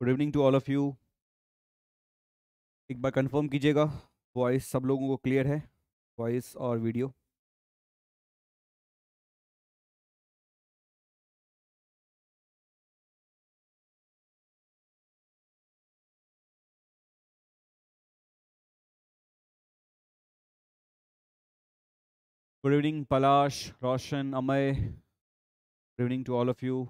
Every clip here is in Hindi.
Good evening to all of you एक बार कंफर्म कीजिएगा वॉइस सब लोगों को क्लियर है वॉइस और video good evening Palash Roshan Amay good evening to all of you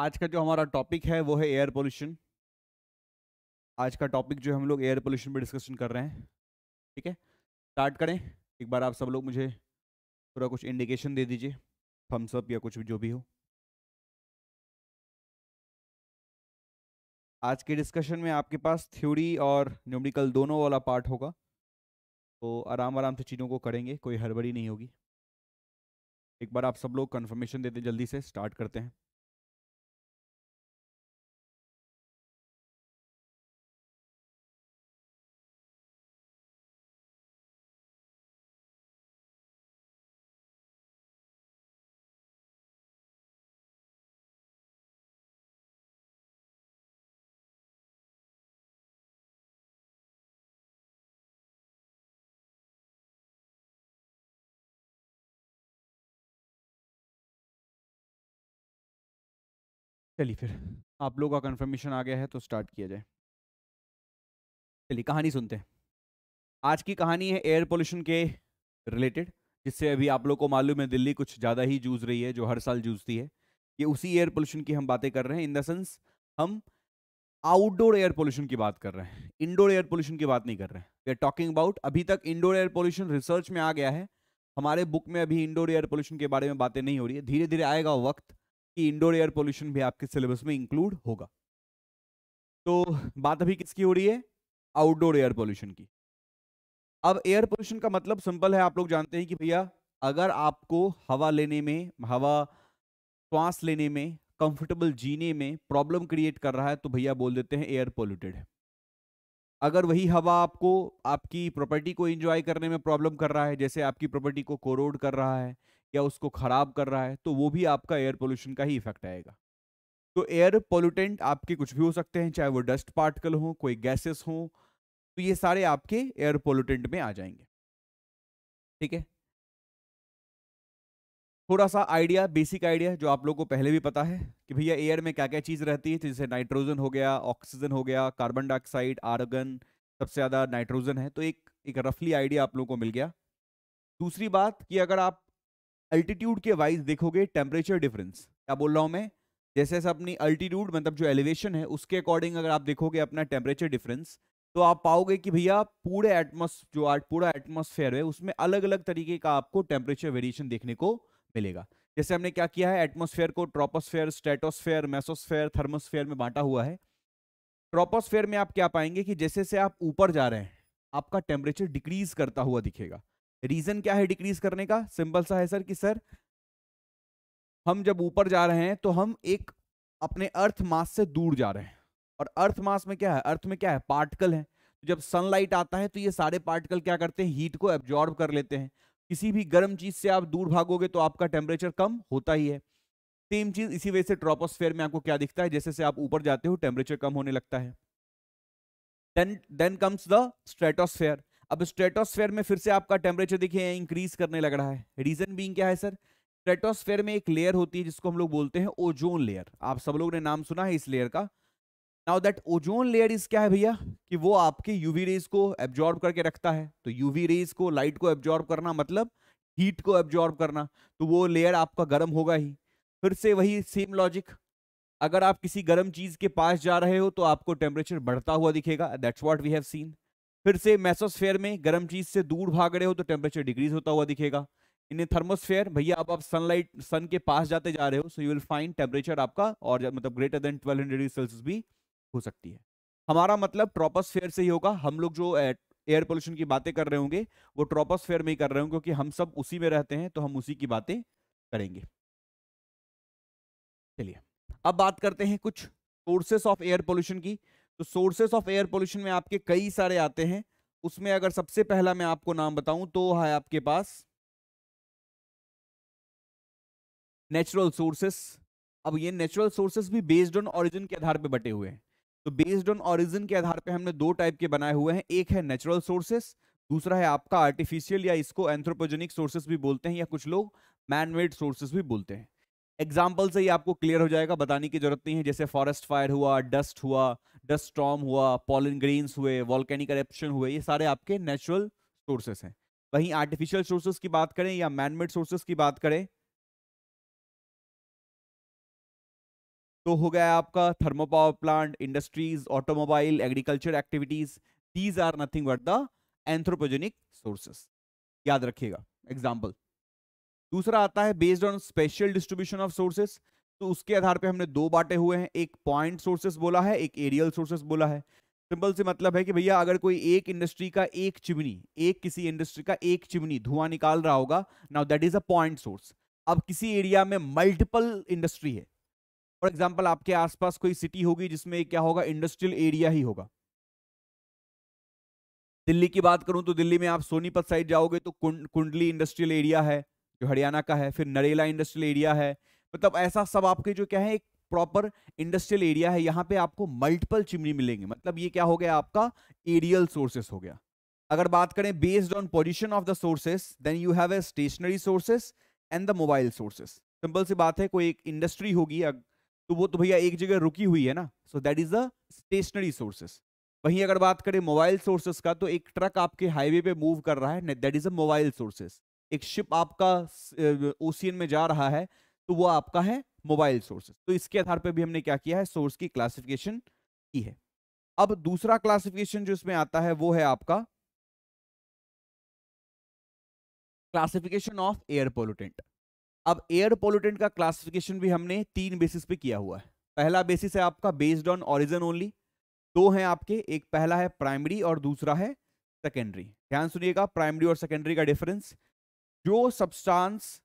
आज का जो हमारा टॉपिक है, वो है एयर पोल्यूशन आज का टॉपिक जो हम लोग एयर पोल्यूशन पे डिस्कशन कर रहे हैं। ठीक है? स्टार्ट करें। एक बार आप सब लोग मुझे पूरा कुछ इंडिकेशन दे दीजिए। थम्सअप या कुछ भी जो भी हो। आज के डिस्कशन में आपके पास थ्योरी और न्यूमेरिकल दोनों वाला पार्ट होगा। तो आराम आराम से चीज़ों को करेंगे, कोई हड़बड़ी नहीं होगी। एक बार आप सब लोग कंफर्मेशन देते जल्दी से स्टार्ट करते हैं। चलिए फिर। आप लोगों का कंफर्मेशन आ गया है तो स्टार्ट किया जाए। चलिए कहानी सुनते हैं। आज की कहानी है एयर पोल्यूशन के रिलेटेड जिससे अभी आप लोग को मालूम है दिल्ली कुछ ज़्यादा ही जूझ रही है, जो हर साल जूझती है। ये उसी एयर पोल्यूशन की हम बातें कर रहे हैं। इन द सेंस हम आउटडोर एयर पोल्यूशन की बात कर रहे हैं। इंडोर एयर पोल्यूशन की बात नहीं कर रहे हैं। वी आर टॉकिंग अबाउट अभी तक इंडोर एयर पोल्यूशन रिसर्च में आ गया है। हमारे बुक में अभी इंडोर एयर पोल्यूशन के बारे में बातें नहीं हो रही है। धीरे धीरे आएगा वक्त। कि इंडोर एयर पोल्यूशन भी आपके सिलेबस में इंक्लूड होगा। तो बात अभी किसकी हो रही है? आउटडोर एयर पोल्यूशन की। अब एयर पोल्यूशन का मतलब सिंपल है, आप लोग जानते हैं कि भैया, अगर आपको हवा लेने में, हवा, श्वास लेने में कंफर्टेबल जीने में प्रॉब्लम क्रिएट कर रहा है तो भैया बोल देते हैं एयर पोल्यूटेड है। अगर वही हवा आपको, आपकी प्रॉपर्टी को एंजॉय करने में प्रॉब्लम कर रहा है, जैसे आपकी प्रॉपर्टी को कोरोड कर रहा है या उसको ख़राब कर रहा है तो वो भी आपका एयर पोल्यूशन का ही इफ़ेक्ट आएगा। तो एयर पोल्यूटेंट आपके कुछ भी हो सकते हैं, चाहे वो डस्ट पार्टिकल हो, कोई गैसेस हो तो ये सारे आपके एयर पोल्यूटेंट में आ जाएँगे। ठीक है? थोड़ा सा आइडिया, बेसिक आइडिया, जो आप लोगों को पहले भी पता है, कि भैया एयर में क्या क्या चीज़ रहती है, जैसे नाइट्रोजन हो गया, ऑक्सीजन हो गया, कार्बन डाइऑक्साइड, आर्गन, सबसे ज़्यादा नाइट्रोजन है तो एक एक रफली आइडिया आप लोगों को मिल गया। दूसरी बात कि अगर आप अल्टीट्यूड के वाइज देखोगे टेम्परेचर डिफरेंस क्या बोल रहा हूँ मैं? जैसे जैसे अपनी अल्टीट्यूड मतलब जो एलिवेशन है, उसके अकॉर्डिंग अगर आप देखोगे अपना टेम्परेचर डिफरेंस तो आप पाओगे कि भैया पूरे एटमोस जो आज पूरा एटमोसफेयर है, उसमें अलग अलग तरीके का आपको टेम्परेचर वेरिएशन देखने को मिलेगा। जैसे हमने क्या किया है एटमोसफेयर को ट्रोपोस्फेयर स्टेटोस्फेयर मेसोस्फेयर थर्मोस्फेयर में बांटा हुआ है। ट्रोपोस्फेयर में आप क्या पाएँगे कि जैसे जैसे आप ऊपर जा रहे हैं, आपका टेम्परेचर डिक्रीज करता हुआ दिखेगा। रीजन क्या है डिक्रीज करने का? सिंपल सा है सर कि सर, हम जब ऊपर जा रहे हैं तो हम एक अपने अर्थ मास से दूर जा रहे हैं। और अर्थ मास में क्या है? अर्थ में क्या है? पार्टिकल है। तो जब सनलाइट आता है तो ये सारे पार्टिकल क्या करते हैं? हीट को एब्जॉर्ब कर लेते हैं। किसी भी गर्म चीज़ से आप दूर भागोगे तो आपका टेम्परेचर कम होता ही है। सेम चीज़ इसी वजह से ट्रोपोस्फेयर में आपको क्या दिखता है? जैसे से आप ऊपर जाते हो टेम्परेचर कम होने लगता है। Then then comes the stratosphere. अब स्ट्रेटोस्फेयर में फिर से आपका टेम्परेचर देखिए इंक्रीज करने लग रहा है। रीजन बीइंग क्या है सर स्ट्रेटोस्फेयर में एक लेयर होती है जिसको हम लोग बोलते हैं ओजोन लेयर आप सब लोगों ने नाम सुना है इस लेयर का। Now that ozone layer is क्या है भैया? कि वो आपके यूवी रेज को एब्जॉर्ब करके रखता है। तो यूवी रेज को लाइट को एब्जॉर्ब करना मतलब हीट को एब्जॉर्ब करना। तो वो लेयर आपका गर्म होगा ही। फिर से वही सेम लॉजिक अगर आप किसी गर्म चीज़ के पास जा रहे हो तो आपको टेम्परेचर बढ़ता हुआ दिखेगा। That's what we have seen फिर से मेसोस्फेयर में गर्म चीज़ से दूर भाग रहे हो तो टेम्परेचर डिक्रीज होता हुआ दिखेगा। इन थर्मोस्फेयर भैया अब आप सनलाइट सन के पास जाते जा रहे हो so you will find temperature आपका और मतलब greater than twelve hundred degree Celsius भी हो सकती है। हमारा मतलब ट्रोपोस्फेयर से ही होगा। हम लोग जो एयर पोल्यूशन की बातें कर रहे होंगे, वो ट्रोपोस्फेयर में ही कर रहे होंगे, क्योंकि हम सब उसी में रहते हैं तो हम उसी की बातें करेंगे। चलिए, अब बात करते हैं कुछ सोर्सेस ऑफ़ एयर पोल्यूशन की। तो सोर्सेस ऑफ़ एयर पोल्यूशन में आपके कई सारे आते हैं। उसमें अगर सबसे पहला मैं आपको नाम बताऊँ तो है आपके पास नेचुरल सोर्सेस अब ये नेचुरल सोर्सेस भी बेस्ड ऑन ओरिजिन के आधार पे बटे हुए हैं। तो बेस्ड ऑन ओरिजिन के आधार पे हमने दो टाइप के बनाए हुए हैं। एक है नेचुरल सोर्सेस दूसरा है आपका आर्टिफिशियल या इसको एंथ्रोपोजेनिक सोर्सेस भी बोलते हैं या कुछ लोग मैन मेड सोर्सेस भी बोलते हैं। एग्ज़ाम्पल से ही आपको क्लियर हो जाएगा, बताने की ज़रूरत नहीं है। जैसे फॉरेस्ट फायर हुआ डस्ट हुआ डस्ट स्टॉम हुआ पॉलिन ग्रेन्स हुए वॉल्केनिक एरप्शन हुए, ये सारे आपके नेचुरल सोर्सेस हैं। वहीं आर्टिफिशियल सोर्सेस की बात करें या मैनमेड सोर्सेस की बात करें तो हो गया आपका thermo power plant industries automobile agriculture activities these are nothing but the anthropogenic sources याद रखिएगा एग्ज़ाम्पल दूसरा आता है based on special distribution of sources तो उसके आधार पे हमने दो बांटे हुए हैं। एक पॉइंट सोर्सेस बोला है, एक एरियल सोर्सेस बोला है। सिंपल से मतलब है कि भैया, अगर कोई एक इंडस्ट्री का एक चिमनी, एक किसी इंडस्ट्री का एक चिमनी धुआँ निकाल रहा होगा now that is a point source अब किसी एरिया में मल्टीपल इंडस्ट्री है। फॉर एग्ज़ाम्पल आपके आसपास कोई सिटी होगी जिसमें क्या होगा इंडस्ट्रियल एरिया ही होगा। दिल्ली की बात करूँ तो दिल्ली में आप सोनीपत साइड जाओगे तो कुंडली इंडस्ट्रियल एरिया है। जो हरियाणा का है, फिर नरेला इंडस्ट्रियल एरिया है। मतलब ऐसा सब आपके जो क्या है, एक प्रॉपर इंडस्ट्रियल एरिया है, यहाँ पे आपको मल्टीपल चिमनी मिलेंगे। मतलब ये क्या हो गया आपका? एरियल सोर्सेस हो गया। अगर बात करें based on position of the sources then you have a stationary sources and the mobile sources simple सी बात है, कोई एक इंडस्ट्री होगी तो वो तो भैया एक जगह रुकी हुई है ना। So that is the stationary sources वहीं अगर बात करें मोबाइल सोर्सेस का तो एक ट्रक आपके हाईवे पे मूव कर रहा है that is a mobile sources एक शिप आपका ओशियन में जा रहा है तो वो आपका है मोबाइल सोर्सेस तो इसके आधार पर भी हमने क्या किया है? सोर्स की क्लासिफिकेशन की है। अब दूसरा क्लासिफिकेशन जो इसमें आता है, वो है आपका क्लासिफिकेशन ऑफ़ एयर पोल्यूटेंट अब एयर पोल्यूटेंट का क्लासिफिकेशन भी हमने तीन बेसिस पे किया हुआ है। पहला बेसिस है आपका बेस्ड ऑन ऑरिजन ओनली दो हैं आपके, एक पहला है प्राइमरी और दूसरा है सेकेंडरी ध्यान सुनिएगा प्राइमरी और सेकेंडरी का डिफरेंस जो सब्सटेंस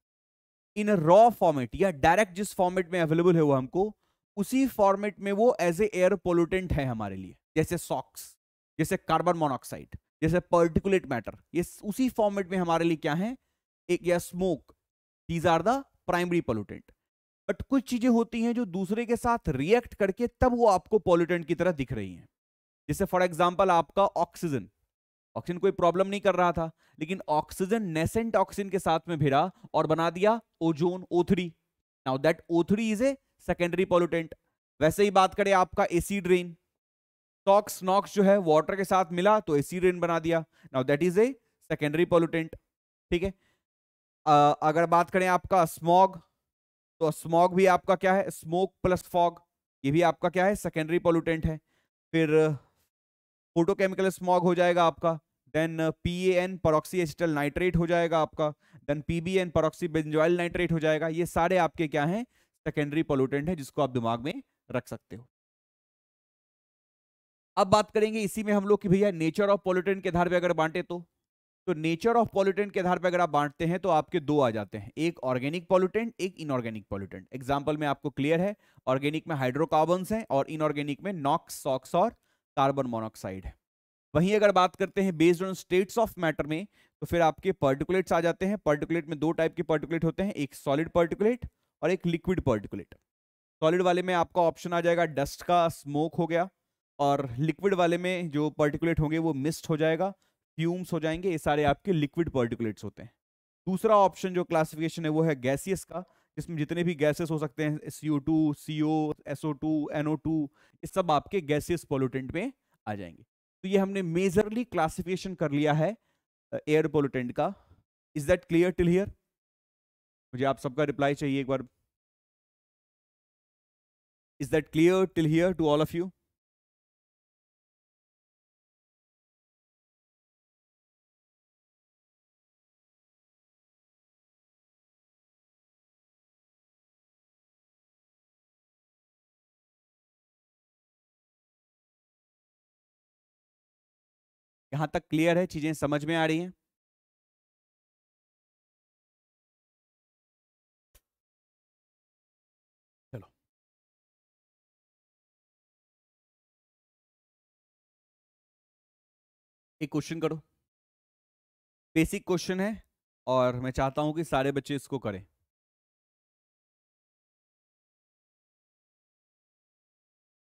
इन रॉ फॉर्मेट या डायरेक्ट जिस फॉर्मेट में अवेलेबल है वो हमको, उसी फॉर्मेट में वो एज ए एयर पोल्यूटेंट है हमारे लिए। जैसे सॉक्स जैसे कार्बन मोनोक्साइड जैसे पर्टिकुलेट मैटर ये उसी फॉर्मेट में हमारे लिए क्या है? एक, या smoke these are the primary pollutant but कुछ चीज़ें होती हैं जो दूसरे के साथ रिएक्ट करके तब वो आपको पोल्यूटेंट की तरह दिख रही हैं। जैसे फॉर एग्ज़ाम्पल आपका ऑक्सीजन ऑक्सीजन कोई प्रॉब्लम नहीं कर रहा था, लेकिन ऑक्सीजन नेसेंट ऑक्सीजन के साथ में भिड़ा और बना दिया ozone O three now that O three is a secondary pollutant वैसे ही बात करें आपका एसिड रेन टॉक्स नॉक्स जो है वाटर के साथ मिला तो एसिड रेन बना दिया। Now that is a secondary pollutant ठीक है? अगर बात करें आपका स्मॉग तो स्मॉग भी आपका क्या है? स्मोक प्लस फॉग ये भी आपका क्या है? सेकेंडरी पॉल्यूटेंट है। फिर फोटोकेमिकल स्मॉग हो जाएगा आपका। Then P A N peroxy acetyl nitrate हो जाएगा आपका। Then P B N peroxy nitrate हो जाएगा। ये सारे आपके क्या हैं? सेकेंडरी पोल्यूटेंट है, जिसको आप दिमाग में रख सकते हो। अब बात करेंगे इसी में हम लोग की भैया नेचर ऑफ़ पोल्यूटेंट के आधार पर अगर बांटे तो। तो नेचर ऑफ़ पॉल्यूटेंट के आधार पर अगर आप बांटते हैं तो आपके दो आ जाते हैं। एक ऑर्गेनिक पॉल्यूटेंट एक इनऑर्गेनिक पॉल्यूटेंट एग्जांपल में आपको क्लियर है ऑर्गेनिक में हाइड्रोकार्बन हैं और इनऑर्गेनिक में नॉक्स सॉक्स और कार्बन मोनोक्साइड है। वहीं अगर बात करते हैं based on states of matter में तो फिर आपके पर्टिकुलेट्स आ जाते हैं। पर्टिकुलेट में दो टाइप के पर्टिकुलेट होते हैं, एक सॉलिड पर्टिकुलेट और एक लिक्विड पर्टिकुलेट सॉलिड वाले में आपका ऑप्शन आ जाएगा डस्ट का स्मोक हो गया, और लिक्विड वाले में जो पर्टिकुलेट होंगे वो मिस्ट हो जाएगा फ्यूम्स हो जाएँगे, ये सारे आपके लिक्विड पर्टिकुलेट्स होते हैं। दूसरा ऑप्शन जो क्लासिफिकेशन है वो है गैसियस का, जिसमें जितने भी गैसेस हो सकते हैं C O two C O S O two N O two ये सब आपके गैसियस पोल्यूटेंट में आ जाएँगे। तो ये हमने मेजरली क्लासिफिकेशन कर लिया है एयर पोलिटेंट का। Is that clear till here मुझे आप सबका रिप्लाई चाहिए एक बार। Is that clear till here to all of you यहाँ तक क्लियर है चीज़ें समझ में आ रही हैं? चलो। एक क्वेश्चन करो। बेसिक क्वेश्चन है और मैं चाहता हूँ कि सारे बच्चे इसको करें।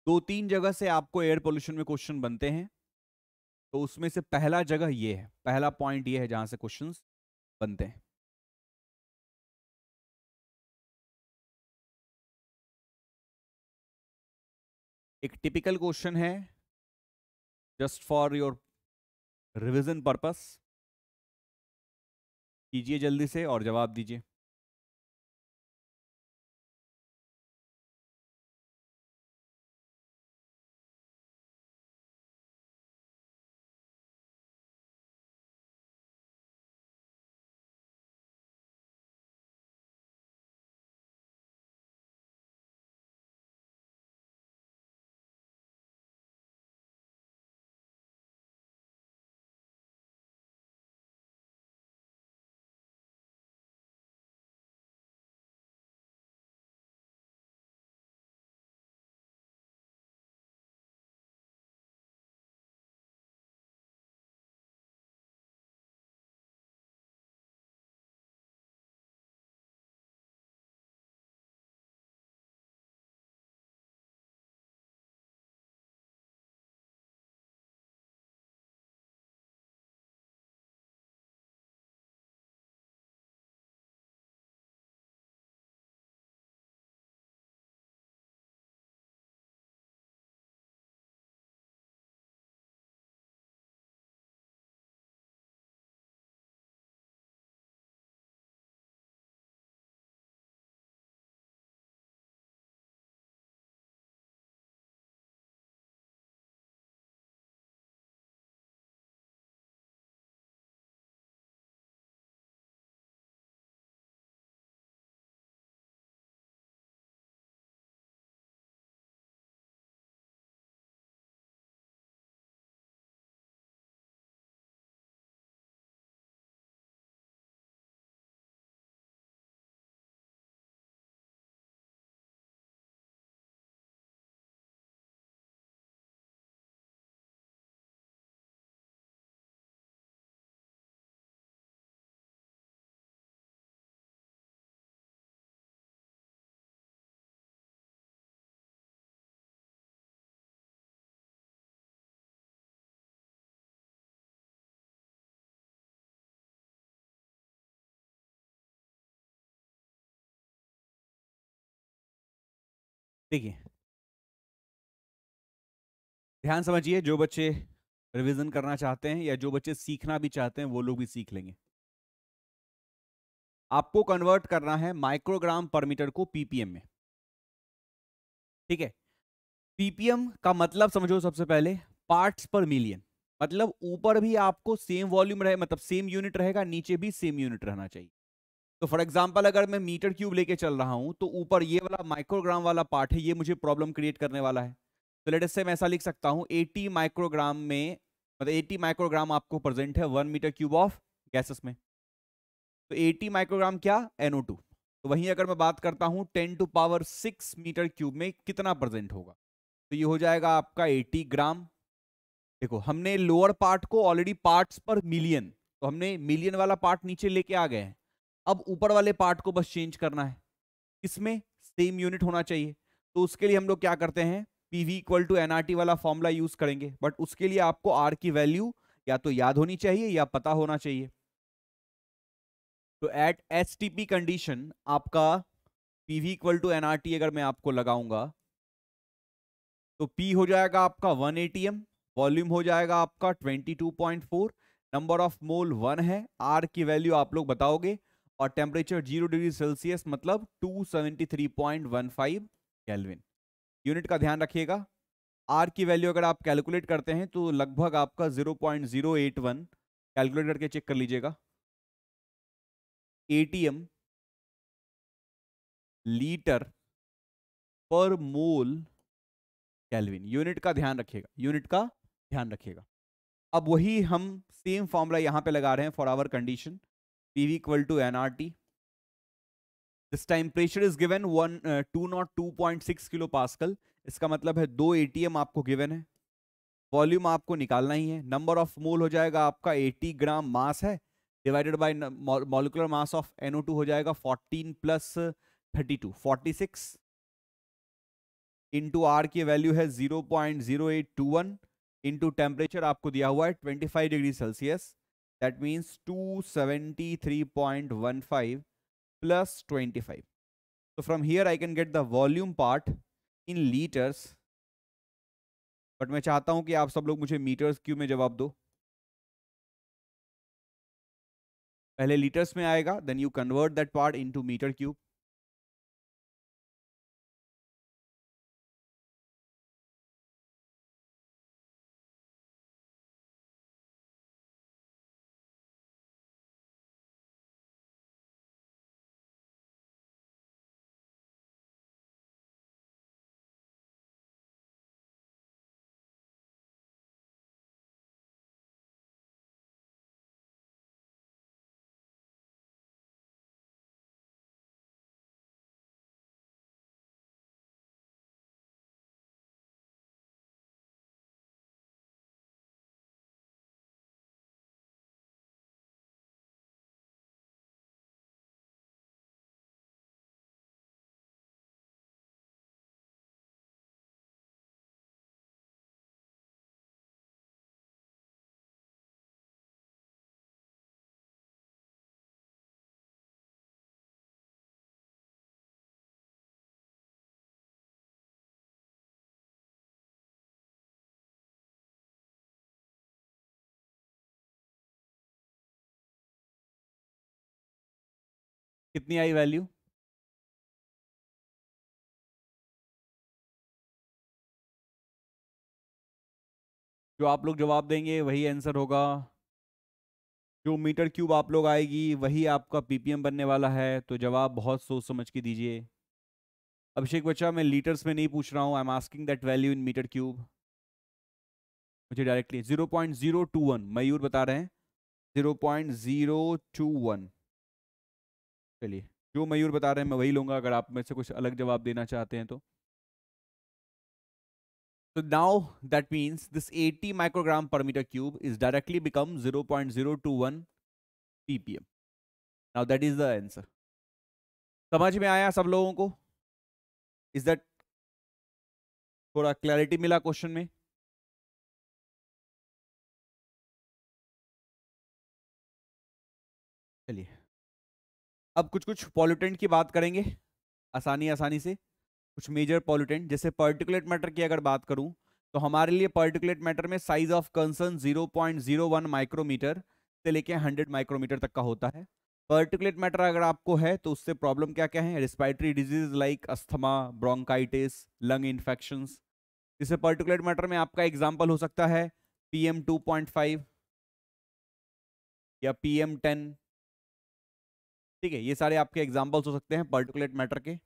दो तीन जगह से आपको एयर पोल्यूशन में क्वेश्चन बनते हैं। तो उसमें से पहला जगह ये है, पहला पॉइंट ये है जहाँ से क्वेश्चंस बनते हैं। एक टिपिकल क्वेश्चन है just for your revision purpose कीजिए जल्दी से और जवाब दीजिए। देखिए। ध्यान समझिए, जो बच्चे रिवीजन करना चाहते हैं या जो बच्चे सीखना भी चाहते हैं, वो लोग भी सीख लेंगे। आपको कन्वर्ट करना है माइक्रोग्राम पर मीटर को पीपीएम में। ठीक है? पीपीएम का मतलब समझो सबसे पहले, पार्ट्स पर मिलियन। मतलब ऊपर भी आपको सेम वॉल्यूम रहे मतलब सेम यूनिट रहेगा, नीचे भी सेम यूनिट रहना चाहिए। तो फॉर एग्ज़ाम्पल अगर मैं मीटर क्यूब लेके चल रहा हूँ तो ऊपर ये वाला माइक्रोग्राम वाला पार्ट है, ये मुझे प्रॉब्लम क्रिएट करने वाला है। तो लेट से मैं ऐसा लिख सकता हूँ एटी माइक्रोग्राम में मतलब 80 माइक्रोग्राम आपको प्रेजेंट है one metre cube of gases में। तो एटी माइक्रोग्राम क्या? NO2 तो वहीं अगर मैं बात करता हूँ ten to power six metre cube में कितना प्रेजेंट होगा? तो ये हो जाएगा आपका 80 ग्राम देखो, हमने लोअर पार्ट को ऑलरेडी पार्ट्स पर मिलियन तो हमने मिलियन वाला पार्ट नीचे लेके आ गए हैं। अब ऊपर वाले पार्ट को बस चेंज करना है। इसमें सेम यूनिट होना चाहिए। तो उसके लिए हम लोग क्या करते हैं? पीवी इक्वल टू एनआरटी वाला फॉर्मूला यूज़ करेंगे। बट उसके लिए आपको आर की वैल्यू या तो याद होनी चाहिए या पता होना चाहिए। तो एट एसटीपी कंडीशन आपका पीवी इक्वल टू एनआरटी अगर मैं आपको लगाऊँगा तो पी हो जाएगा आपका वन एटीएम वॉल्यूम हो जाएगा आपका 22.4 नंबर ऑफ़ मोल वन है। आर की वैल्यू आप लोग बताओगे और टेम्परेचर ज़ीरो डिग्री सेल्सियस मतलब 273.15 केल्विन यूनिट का ध्यान रखिएगा। आर की वैल्यू अगर आप कैलकुलेट करते हैं तो लगभग आपका 0.081 कैलकुलेट करके चेक कर लीजिएगा। एटीएम लीटर पर मोल कैलविन यूनिट का ध्यान रखिएगा। यूनिट का ध्यान रखिएगा। अब वही हम सेम फॉर्मूला यहाँ पे लगा रहे हैं for our condition PV equal to nRT. This time pressure is given one two point six kilo pascal इसका मतलब है दो एटीएम आपको गिवन है। वॉल्यूम आपको निकालना ही है। नंबर ऑफ़ मोल हो जाएगा आपका 80 ग्राम मास है। Divided by molecular mass of NO2 हो जाएगा 14 प्लस 32 46 इंटू आर की वैल्यू है 0.0821 इंटू टेम्परेचर आपको दिया हुआ है 25 degree Celsius that means 273.15 plus 25 so from here, i can get the volume part in liters. But मैं चाहता हूँ कि आप सब लोग मुझे मीटर्स क्यू में जवाब दो। पहले लीटर्स में आएगा then you convert that part into metre cube कितनी आई वैल्यू? जो आप लोग जवाब देंगे, वही आंसर होगा। जो मीटर क्यूब आप लोग आएगी, वही आपका पीपीएम बनने वाला है। तो जवाब बहुत सोच समझ के दीजिए। अभिषेक बच्चा, मैं लीटर्स में नहीं पूछ रहा हूँ। I am asking that value in metre cube मुझे directly zero point zero two one Mayur बता रहे हैं। Zero point zero two one चलिए जो मयूर बता रहे हैं मैं वही लूँगा अगर आप में से कुछ अलग जवाब देना चाहते हैं तो So now that means this 80 microgram per meter cube is directly become 0.021 ppm. Now that is the answer. समझ में आया सब लोगों को इज़ दैट थोड़ा क्लैरिटी मिला क्वेश्चन में अब कुछ कुछ पॉल्यूटेंट की बात करेंगे, आसानी आसानी से। कुछ मेजर पॉल्यूटेंट जैसे पर्टिकुलेट मैटर की अगर बात करूँ तो हमारे लिए पर्टिकुलेट मैटर में साइज़ ऑफ़ कंसर्न 0.01 माइक्रोमीटर से लेके 100 माइक्रोमीटर तक का होता है। पर्टिकुलेट मैटर अगर आपको है तो उससे प्रॉब्लम क्या क्या है? Respiratory disease like asthma bronchitis lung infection जैसे पर्टिकुलेट मैटर में आपका एग्ज़ाम्पल हो सकता है पी एम या पी एम टेन ठीक है, ये सारे आपके एग्जाम्पल्स हो सकते हैं पर्टिकुलेट मैटर के।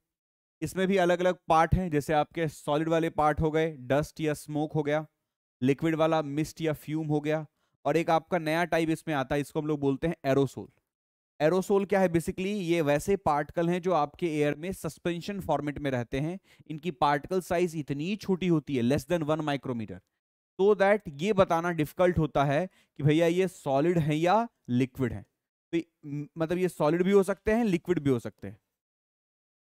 इसमें भी अलग अलग पार्ट हैं, जैसे आपके सॉलिड वाले पार्ट हो गए डस्ट या स्मोक हो गया लिक्विड वाला मिस्ट या फ्यूम हो गया, और एक आपका नया टाइप इसमें आता है, इसको हम लोग बोलते हैं एरोसोल एरोसोल क्या है? बेसिकली ये वैसे पार्टिकल हैं जो आपके एयर में सस्पेंशन फॉर्मेट में रहते हैं। इनकी पार्टिकल साइज़ इतनी छोटी होती है लेस देन वन माइक्रोमीटर तो दैट ये बताना डिफ़िकल्ट होता है कि भैया ये सॉलिड है या लिक्विड है। तो मतलब ये सॉलिड भी हो सकते हैं लिक्विड भी हो सकते हैं।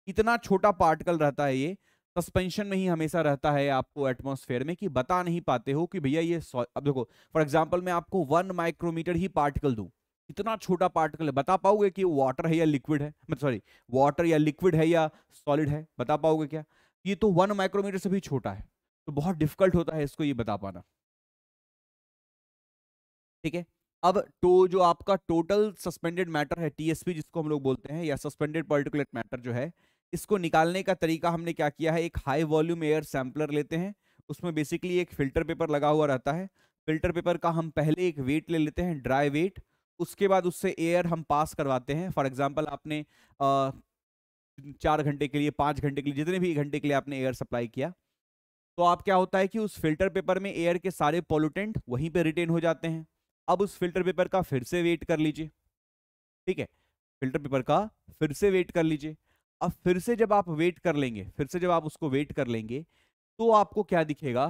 इतना छोटा पार्टिकल रहता है ये सस्पेंशन में ही हमेशा रहता है आपको एटमॉस्फेयर में कि बता नहीं पाते हो कि भैया ये अब देखो फॉर एग्जांपल मैं आपको वन माइक्रोमीटर ही पार्टिकल दूँ। इतना छोटा पार्टिकल है, बता पाओगे कि वाटर है या लिक्विड है? मतलब सॉरी वाटर या लिक्विड है या सॉलिड है? बता पाओगे क्या? ये तो वन माइक्रोमीटर से भी छोटा है। तो बहुत डिफ़िकल्ट होता है इसको ये बता पाना। ठीक है? अब तो जो आपका टोटल सस्पेंडेड मैटर है टीएसपी जिसको हम लोग बोलते हैं या सस्पेंडेड पर्टिकुलेट मैटर जो है इसको निकालने का तरीका हमने क्या किया है? एक हाई वॉल्यूम एयर सैम्पलर लेते हैं। उसमें बेसिकली एक फ़िल्टर पेपर लगा हुआ रहता है। फ़िल्टर पेपर का हम पहले एक वेट ले लेते हैं ड्राई वेट उसके बाद उससे एयर हम पास करवाते हैं। फॉर एग्ज़ाम्पल आपने आ, चार घंटे के लिए पाँच घंटे के लिए जितने भी घंटे के लिए आपने एयर सप्लाई किया तो आप क्या होता है कि उस फ़िल्टर पेपर में एयर के सारे पॉल्यूटेंट वहीं पे रिटेन हो जाते हैं। अब उस फ़िल्टर पेपर का फिर से वेट कर लीजिए। ठीक है? फ़िल्टर पेपर का फिर से वेट कर लीजिए। अब फिर से जब आप वेट कर लेंगे, फिर से जब आप उसको वेट कर लेंगे तो आपको क्या दिखेगा?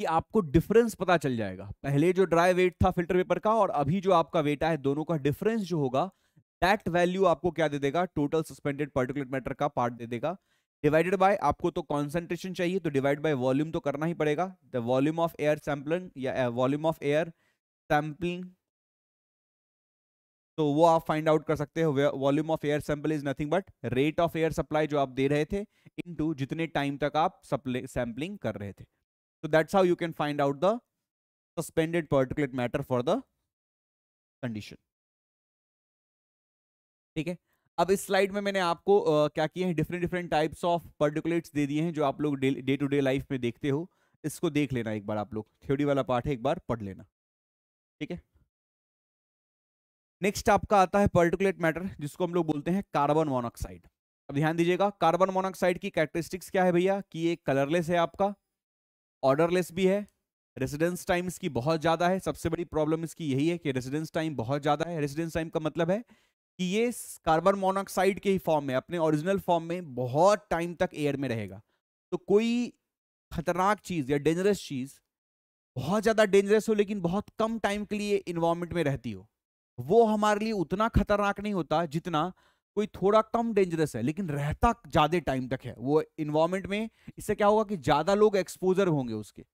कि आपको डिफरेंस पता चल जाएगा। पहले जो ड्राई वेट था फ़िल्टर पेपर का और अभी जो आपका वेट आया, दोनों का डिफरेंस जो होगा दैट वैल्यू आपको क्या दे देगा? टोटल सस्पेंडेड पर्टिकुलर मैटर का पार्ट दे देगा। डिवाइडेड बाय आपको तो कॉन्सेंट्रेशन चाहिए तो डिवाइड बाय वॉल्यूम तो करना ही पड़ेगा। The volume of air sampling या वॉल्यूम ऑफ़ एयर सैम्पलिंग तो वो आप फाइंड आउट कर सकते हो। Volume of air sample is nothing but rate of air supply जो आप दे रहे थे इनटू जितने टाइम तक आप सैंपलिंग कर रहे थे। तो that's how you can find out the suspended particulate matter for the condition ठीक है? अब इस स्लाइड में मैंने आपको uh, क्या किए हैं different different types of particulates दे दिए हैं जो आप लोग डे टू डे लाइफ में देखते हो। इसको देख लेना एक बार आप लोग। थ्योरी वाला पार्ट है एक बार पढ़ लेना। ठीक है? नेक्स्ट आपका आता है पर्टिकुलेट मैटर जिसको हम लोग बोलते हैं कार्बन मोनोक्साइड अब ध्यान दीजिएगा कार्बन मोनोक्साइड की कैरेक्टरिस्टिक्स क्या है भैया? कि ये कलरलेस है आपका ऑर्डरलेस भी है रेसिडेंस टाइम इसकी बहुत ज़्यादा है। सबसे बड़ी प्रॉब्लम इसकी यही है कि रेसिडेंस टाइम बहुत ज़्यादा है। रेसिडेंस टाइम का मतलब है कि ये कार्बन मोनोक्साइड के ही फॉर्म में, अपने ओरिजिनल फॉर्म में बहुत टाइम तक एयर में रहेगा। तो कोई खतरनाक चीज़ या डेंजरस चीज़ बहुत ज़्यादा डेंजरस हो लेकिन बहुत कम टाइम के लिए इन्वायरमेंट में रहती हो, वो हमारे लिए उतना खतरनाक नहीं होता जितना कोई थोड़ा कम डेंजरस है, लेकिन रहता ज़्यादा टाइम तक है। वो इन्वायरमेंट में इससे क्या होगा कि ज़्यादा लोग एक्सपोजर होंगे उसके।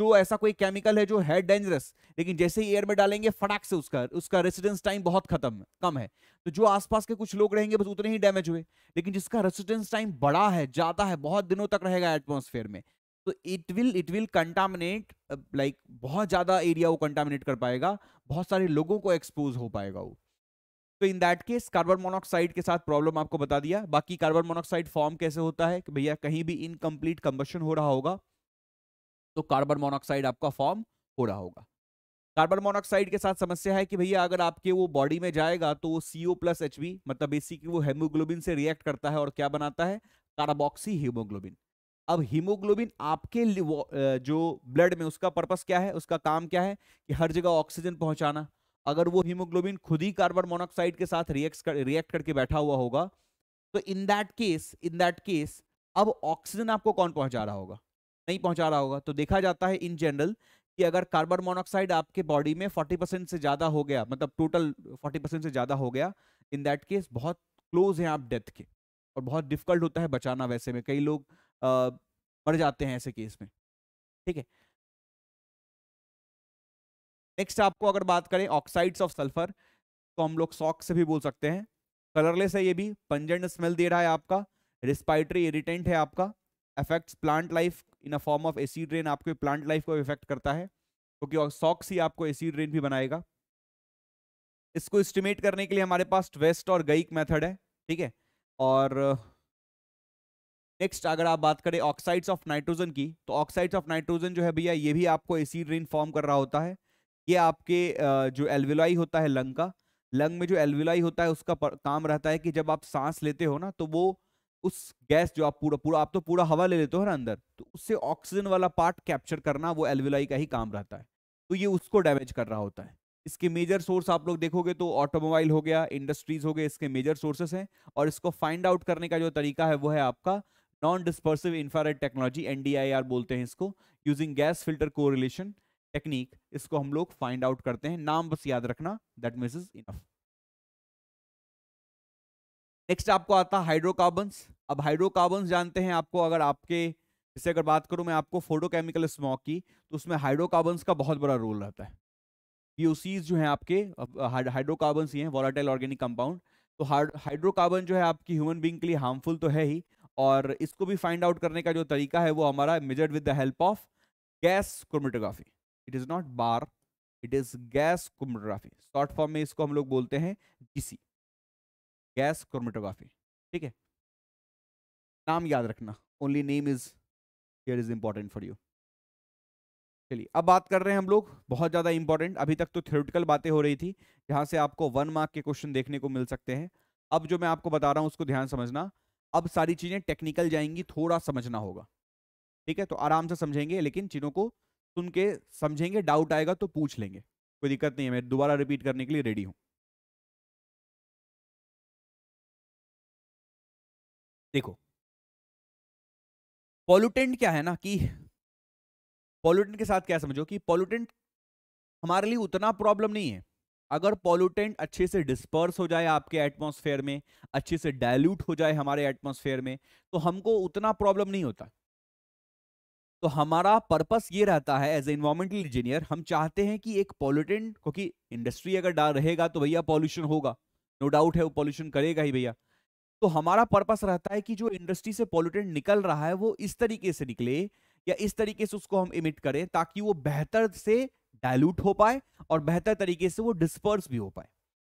जो ऐसा कोई केमिकल है जो है डेंजरस लेकिन जैसे ही एयर में डालेंगे, फटाक से उसका उसका रेसिडेंस टाइम बहुत खत्म, कम है। तो जो आसपास के कुछ लोग रहेंगे, बस उतने ही डैमेज हुए। लेकिन जिसका रेसिडेंस टाइम बड़ा है, ज़्यादा है, बहुत दिनों तक रहेगा एटमोसफेयर में तो it will it will contaminate like बहुत ज़्यादा एरिया वो कंटामिनेट कर पाएगा, बहुत सारे लोगों को एक्सपोज हो पाएगा वो। तो in that case carbon monoxide के साथ प्रॉब्लम आपको बता दिया। बाकी कार्बन मोनोक्साइड फॉर्म कैसे होता है कि भैया कहीं भी इनकम्प्लीट कंबशन हो रहा होगा तो कार्बन मोनोक्साइड आपका फॉर्म हो रहा होगा। कार्बन मोनोक्साइड के साथ समस्या है कि भैया अगर आपके वो बॉडी में जाएगा तो वो सीओ प्लस एच बी मतलब बेसिकली वो हेमोग्लोबिन से रिएक्ट करता है और क्या बनाता है? कार्बोक्सी हीमोग्लोबिन अब हीमोग्लोबिन आपके जो ब्लड में उसका पर्पस क्या है? उसका काम क्या है? कि हर जगह ऑक्सीजन पहुंचाना। अगर वो हीमोग्लोबिन खुद ही कार्बन मोनोक्साइड के साथ रिएक्ट कर, रिएक्ट करके बैठा हुआ होगा तो in that case in that case अब ऑक्सीजन आपको कौन पहुँचा रहा होगा? नहीं पहुँचा रहा होगा। तो देखा जाता है इन जनरल कि अगर कार्बन मोनोक्साइड आपके बॉडी में 40 परसेंट से ज़्यादा हो गया मतलब टोटल 40 परसेंट से ज़्यादा हो गया इन दैट केस बहुत क्लोज है आप डेथ के और बहुत डिफ़िकल्ट होता है बचाना वैसे में। कई लोग मर जाते हैं ऐसे केस में। ठीक है? नेक्स्ट आपको अगर बात करें ऑक्साइड्स ऑफ़ सल्फ़र तो हम लोग सॉक से भी बोल सकते हैं। कलरलेस है ये भी पंजेंट स्मेल दे रहा है आपका रिस्पाइटरी इरिटेंट है आपका affects plant life in a form of acid rain आपके प्लांट लाइफ को इफ़ेक्ट करता है, क्योंकि तो सॉक्स ही आपको एसिड रेन भी बनाएगा। इसको एस्टिमेट करने के लिए हमारे पास वेस्ट और गईक मेथड है, ठीक है? और नेक्स्ट अगर आप बात करें ऑक्साइड्स ऑफ़ नाइट्रोजन की तो ऑक्साइड्स ऑफ़ नाइट्रोजन जो है भैया, ये भी आपको एसिड रेन फॉर्म कर रहा होता है। ये आपके जो एल्विलाई होता है लंग का लंग में जो एल्विलाई होता है, उसका काम रहता है कि जब आप सांस लेते हो ना तो वो उस गैस जो आप पूरा पूरा, आप तो पूरा हवा ले लेते हो ना अंदर तो उससे ऑक्सीजन वाला पार्ट कैप्चर करना वो एलविलाई का ही काम रहता है। तो ये उसको डैमेज कर रहा होता है। इसके मेजर सोर्स आप लोग देखोगे तो ऑटोमोबाइल हो गया, इंडस्ट्रीज़ हो गए, इसके मेजर सोर्सेस हैं और इसको फाइंड आउट करने का जो तरीका है वो है आपका non dispersive infrared technology, NDIR बोलते हैं इसको, using gas filter correlation technique, इसको हम लोग फाइंड आउट करते हैं। नाम बस याद रखना, that means is enough. Next आपको आता हाइड्रोकार्बन्स अब हाइड्रोकार्बन्स जानते हैं आपको, अगर आपके, जैसे अगर बात करूँ मैं आपको फोटोकेमिकल स्मोक की तो उसमें हाइड्रोकार्बन्स का बहुत बड़ा रोल रहता है। पीओसीज जो है आपके हाइड्रोकार्बन्स ही हैं वॉलाटाइल ऑर्गेनिक कंपाउंड तो हाइड्रोकार्बन जो है आपकी ह्यूमन बींग के लिए हार्मफुल तो है ही, और इसको भी फाइंड आउट करने का जो तरीका है वो हमारा measured with the help of gas chromatography it is not bar it is gas chromatography short form में इसको हम लोग बोलते हैं जीसी गैस क्रोमेटोग्राफी ठीक है? नाम याद रखना only name is here is important for you चलिए, अब बात कर रहे हैं हम लोग, बहुत ज़्यादा इंपॉर्टेंट अभी तक तो थ्योरेटिकल बातें हो रही थी, जहाँ से आपको वन मार्क के क्वेश्चन देखने को मिल सकते हैं। अब जो मैं आपको बता रहा हूँ, उसको ध्यान समझना। अब सारी चीज़ें टेक्निकल जाएँगी, थोड़ा समझना होगा, ठीक है? तो आराम से समझेंगे, लेकिन चीज़ों को सुन के समझेंगे डाउट आएगा तो पूछ लेंगे, कोई दिक्कत नहीं है, मैं दोबारा रिपीट करने के लिए रेडी हूँ। देखो। पॉल्यूटेंट क्या है ना कि पॉल्यूटेंट के साथ क्या समझो कि पॉल्यूटेंट हमारे लिए उतना प्रॉब्लम नहीं है। अगर पॉल्यूटेंट अच्छे से डिस्पर्स हो जाए आपके एटमॉस्फेयर में, अच्छे से डायल्यूट हो जाए हमारे एटमॉस्फेयर में तो हमको उतना प्रॉब्लम नहीं होता। तो हमारा पर्पस ये रहता है एज ए इन्वायरमेंटल इंजीनियर हम चाहते हैं कि एक पॉल्यूटेंट, क्योंकि इंडस्ट्री अगर डाल रहेगा तो भैया पॉल्यूशन होगा। नो no डाउट है वो पॉल्यूशन करेगा ही भैया। तो हमारा पर्पस रहता है कि जो इंडस्ट्री से पॉल्यूटेंट निकल रहा है, वो इस तरीके से निकले या इस तरीके से उसको हम इमिट करें ताकि वो बेहतर से डायलूट हो पाए और बेहतर तरीके से वो डिस्पर्स भी हो पाए।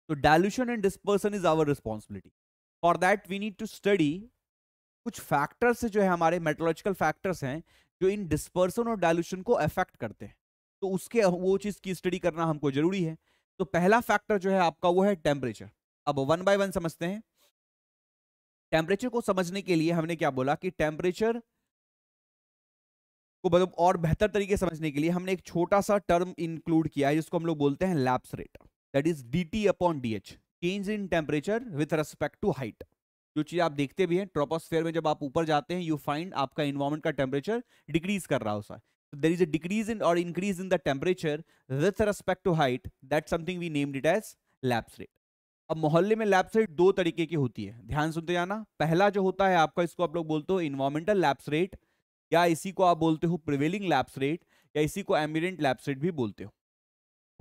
तो dilution and dispersion is our responsibility for that we need to study कुछ फैक्टर्स जो है, हमारे मेट्रोलॉजिकल फैक्टर्स हैं, जो इन डिस्पर्सन और डायल्यूशन को अफेक्ट करते हैं। तो उसके वो चीज़ की स्टडी करना हमको ज़रूरी है। तो पहला फैक्टर जो है, आपका वो है टेम्परेचर अब वन बाय वन समझते हैं। टेम्परेचर को समझने के लिए हमने क्या बोला कि टेम्परेचर को मतलब और बेहतर तरीके समझने के लिए हमने एक छोटा सा टर्म इंक्लूड किया है, जिसको हम लोग बोलते हैं lapse rate. That is D T upon D H change in temperature with respect to height जो चीज़ आप देखते भी हैं ट्रोपोस्फेयर में जब आप ऊपर जाते हैं यू फाइंड आपका इन्वायरमेंट का टेम्परेचर डिक्रीज कर रहा होता है। There is a decrease in और increase in the temperature with respect to height that something we named it as lapse rate. अब मोहल्ले में लैप्स रेट दो तरीके की होती है। ध्यान सुनते जाना, पहला जो होता है, आपका इसको आप लोग बोलते हो इन्वायरमेंटल लैप्स रेट या इसी को आप बोलते हो प्रिवेलिंग लैप्स रेट या इसी को एम्बिडेंट लैप्स रेट भी बोलते हो।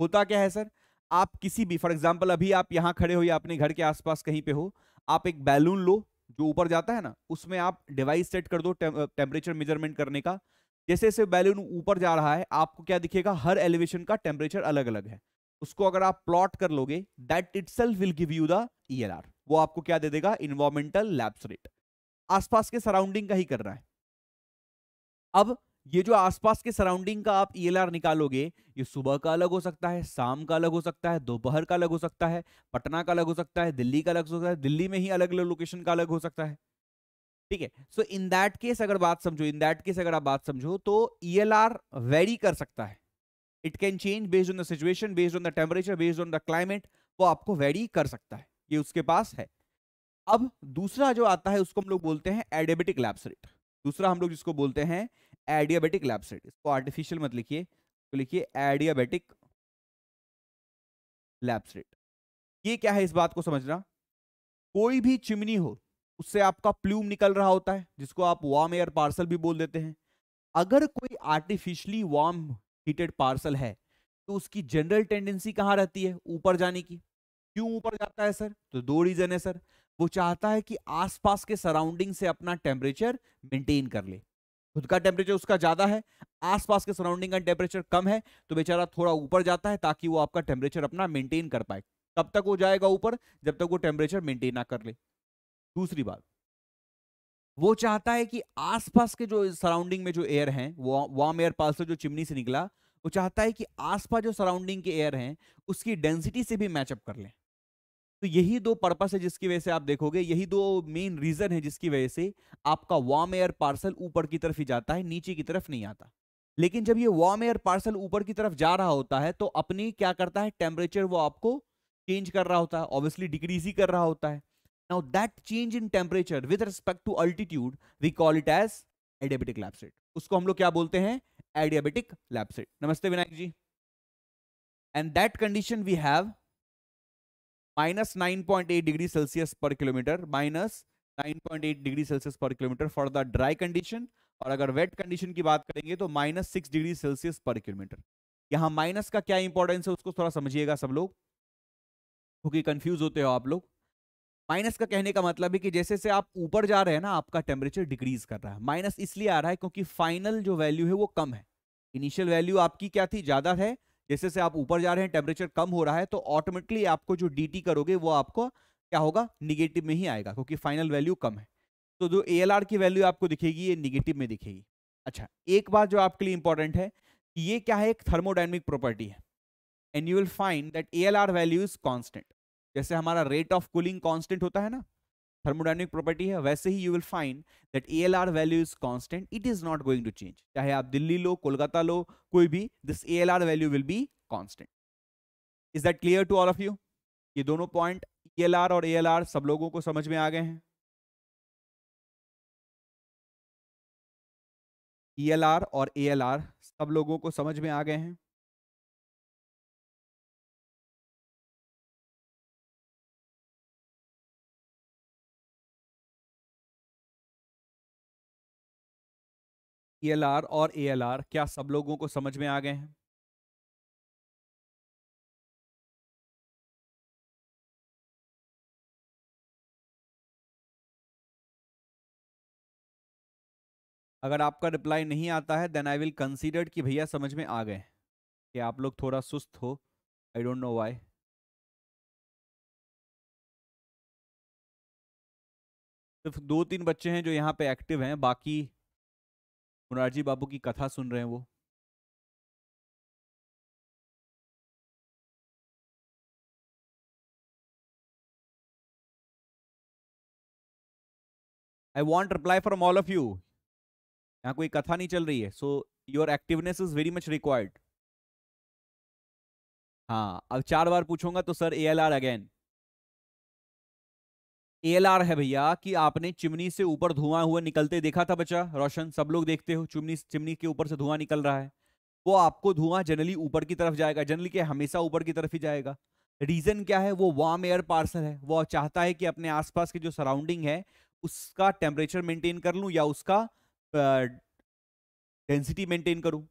होता क्या है, सर? आप किसी भी फॉर एग्ज़ाम्पल अभी आप यहाँ खड़े हो या अपने घर के आसपास कहीं पे हो, आप एक बैलून लो, जो ऊपर जाता है ना, उसमें आप डिवाइस सेट कर दो टेम्परेचर मेज़रमेंट करने का। जैसे जैसे बैलून ऊपर जा रहा है, आपको क्या दिखेगा? हर एलिवेशन का टेम्परेचर अलग अलग है। उसको अगर आप प्लॉट कर लोगे that it will give you the ELR वो आपको क्या दे देगा? इन्वायरमेंटल लैब्स रेट आसपास के सराउंडिंग का ही कर रहा है। अब ये जो आसपास के सराउंडिंग का आप ईएलआर निकालोगे, ये सुबह का अलग हो सकता है, शाम का अलग हो सकता है, दोपहर का अलग हो सकता है, पटना का अलग हो सकता है, दिल्ली का अलग हो सकता है, दिल्ली में ही अलग अलग लोकेशन का अलग हो सकता है। ठीक है? सो इन दैट केस अगर बात समझो इन दैट केस अगर आप बात समझो तो ईएलआर वेरी कर सकता है। It can change based on the situation based on the temperature based on the climate वो आपको वेरी कर सकता है। ये उसके पास है। अब दूसरा जो आता है, उसको हम लोग बोलते हैं एडियाबेटिक लैब्स रेट दूसरा हम लोग जिसको बोलते हैं एडियाबेटिक लैब्स रेट इसको आर्टिफिशियल मत लिखिए। तो लिखिए एडियाबेटिक लैब्स रेट ये क्या है इस बात को समझना? कोई भी चिमनी हो, उससे आपका प्लूम निकल रहा होता है, जिसको आप वार्म एयर पार्सल भी बोल देते हैं। अगर कोई आर्टिफिशियली वार्म हीटेड पार्सल है तो उसकी जनरल टेंडेंसी कहाँ रहती है? ऊपर जाने की। क्यों ऊपर जाता है सर तो दो रीजन है सर वो चाहता है कि आसपास के सराउंडिंग से अपना टेम्परेचर मेंटेन कर ले। खुद का टेम्परेचर उसका ज़्यादा है, आसपास के सराउंडिंग का टेम्परेचर कम है तो बेचारा थोड़ा ऊपर जाता है ताकि वो आपका टेम्परेचर अपना मेंटेन कर पाए। कब तक वो जाएगा ऊपर, जब तक वो टेम्परेचर मेंटेन ना कर ले। दूसरी बात वो चाहता है कि आसपास के जो सराउंडिंग में जो एयर है वार्म एयर पास से जो चिमनी से निकला, वो चाहता है कि आसपास जो सराउंडिंग के एयर हैं, उसकी डेंसिटी से भी मैचअप कर लें। तो यही दो पर्पस है जिसकी वजह से आप देखोगे, यही दो मेन रीजन है जिसकी वजह से आपका वार्म एयर पार्सल ऊपर की तरफ़ ही जाता है, नीचे की तरफ़ नहीं आता। लेकिन जब ये वार्म एयर पार्सल ऊपर की तरफ़ जा रहा होता है तो अपनी क्या करता है टेम्परेचर वो आपको चेंज कर रहा होता है ऑब्वियसली डिक्रीज ही कर रहा होता है। Now that change in temperature with respect to altitude we call it as adiabatic lapse rate उसको हम लोग क्या बोलते हैं? एडियाबेटिक लैप्सेट नमस्ते Vinayak ji. Have minus nine point eight degree Celsius per kilometre minus nine point eight degree Celsius per kilometre for the dry condition और अगर वेट कंडीशन की बात करेंगे तो minus six degree Celsius per kilometre यहाँ माइनस का क्या इंपॉर्टेंस है उसको थोड़ा समझिएगा सब लोग। क्योंकि कंफ्यूज होते हो आप लोग। माइनस का कहने का मतलब है कि जैसे से आप ऊपर जा रहे हैं ना, आपका टेम्परेचर डिक्रीज कर रहा है। माइनस इसलिए आ रहा है क्योंकि फाइनल जो वैल्यू है वो कम है। इनिशियल वैल्यू आपकी क्या थी? ज़्यादा है। जैसे से आप ऊपर जा रहे हैं टेम्परेचर कम हो रहा है तो ऑटोमेटिकली आपको जो डी करोगे, वो आपको क्या होगा? निगेटिव में ही आएगा, क्योंकि फाइनल वैल्यू कम है। तो जो ए की वैल्यू आपको दिखेगी, ये निगेटिव में दिखेगी। अच्छा एक बात जो आपके लिए इंपॉर्टेंट है, ये क्या है? एक थर्मोडाइनमिक प्रॉपर्टी है। And you will find that A value is constant जैसे हमारा रेट ऑफ़ कूलिंग कॉन्स्टेंट होता है ना थर्मोडाइनमिक प्रॉपर्टी है, वैसे ही you will find that A L R value is constant it is not going to change चाहे आप दिल्ली लो, कोलकाता लो, कोई भी this A L R value will be constant is that clear to all of you ये दोनों पॉइंट ई एल आर और ए एल आर सब लोगों को समझ में आ गए हैं? ई एल आर और ए एल आर सब लोगों को समझ में आ गए हैं? ELR और ALR क्या सब लोगों को समझ में आ गए हैं? अगर आपका रिप्लाई नहीं आता है देन आई विल कंसीडर कि भैया समझ में आ गए कि आप लोग थोड़ा सुस्त हो। आई डोंट नो वाई सिर्फ़ दो तीन बच्चे हैं जो यहाँ पे एक्टिव हैं, बाकी मुरारजी बाबू की कथा सुन रहे हैं वो। I want reply from all of you यहाँ कोई कथा नहीं चल रही है so your activeness is very much required हाँ अब चार बार पूछूँगा तो sir A L R again A L R है भैया कि आपने चिमनी से ऊपर धुआँ हुआ निकलते देखा था बच्चा? रोशन, सब लोग देखते हो, चिमनी चिमनी के ऊपर से धुआँ निकल रहा है। वो आपको धुआँ जनरली ऊपर की तरफ़ जाएगा, जनरली क्या हमेशा ऊपर की तरफ़ ही जाएगा। रीजन क्या है? वो वार्म एयर पार्सल है। वो चाहता है कि अपने आसपास के जो सराउंडिंग है, उसका टेम्परेचर मेंटेन कर लूँ या उसका डेंसिटी मेंटेन करूँ।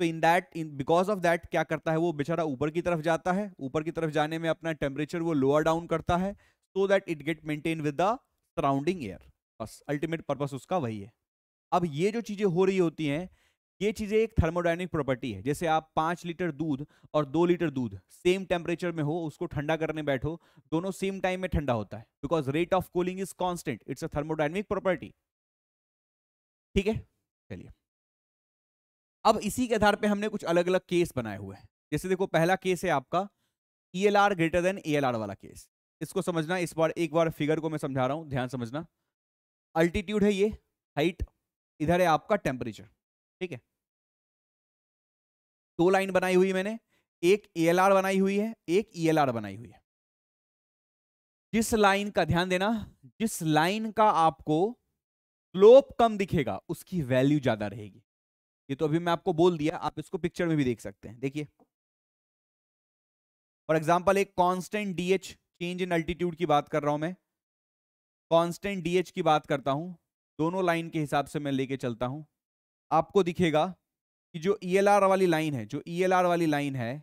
तो in that, in, because of that क्या करता है? वो बेचारा ऊपर की तरफ़ जाता है। ऊपर की तरफ़ जाने में अपना टेम्परेचर वो लोअर डाउन करता है। So that it get maintain with the surrounding air बस अल्टीमेट पर्पस उसका वही है। अब ये जो चीज़ें हो रही होती हैं, ये चीज़ें एक थर्मोडाइनिक प्रॉपर्टी है। जैसे आप पाँच लीटर दूध और दो लीटर दूध सेम टेम्परेचर में हो, उसको ठंडा करने बैठो, दोनों सेम टाइम में ठंडा होता है। Because rate of cooling is constant it's a thermodynamic property ठीक है? चलिए। अब इसी के आधार पे हमने कुछ अलग अलग केस बनाए हुए हैं। जैसे देखो, पहला केस है आपका E L R greater than A L R वाला केस इसको समझना, इस बार, एक बार फिगर को मैं समझा रहा हूँ, ध्यान समझना। अल्टीट्यूड है ये हाइट इधर है आपका टेम्परेचर ठीक है? दो लाइन बनाई हुई मैंने, एक ए बनाई हुई है, एक ई एल आर बनाई हुई है। जिस लाइन का, ध्यान देना, जिस लाइन का आपको स्लोप कम दिखेगा, उसकी वैल्यू ज़्यादा रहेगी। ये तो अभी मैं आपको बोल दिया, आप इसको पिक्चर में भी देख सकते हैं, देखिए। फॉर एग्ज़ाम्पल एक constant DH change in altitude की बात कर रहा हूँ मैं। कांस्टेंट डीएच की बात करता हूँ, दोनों लाइन के हिसाब से मैं लेके चलता हूँ। आपको दिखेगा कि जो ईएलआर e वाली लाइन है, जो ईएलआर e वाली लाइन है,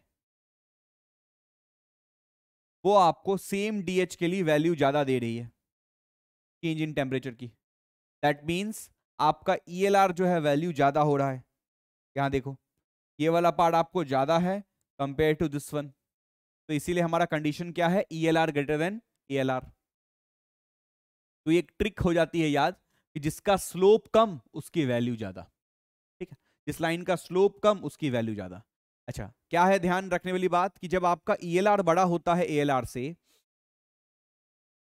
वो आपको सेम डीएच के लिए वैल्यू ज़्यादा दे रही है चेंज इन टेम्परेचर की। दैट मीन्स आपका ई e जो है वैल्यू ज़्यादा हो रहा है। यहाँ देखो, ये वाला पार्ट आपको ज़्यादा है कंपेयर टू दिस वन तो इसीलिए हमारा कंडीशन क्या है? E L R greater than A L R तो एक ट्रिक हो जाती है याद कि जिसका स्लोप कम, उसकी वैल्यू ज़्यादा। ठीक है? जिस लाइन का स्लोप कम, उसकी वैल्यू ज़्यादा। अच्छा क्या है ध्यान रखने वाली बात कि जब आपका ई एल आर बड़ा होता है ए एल आर से,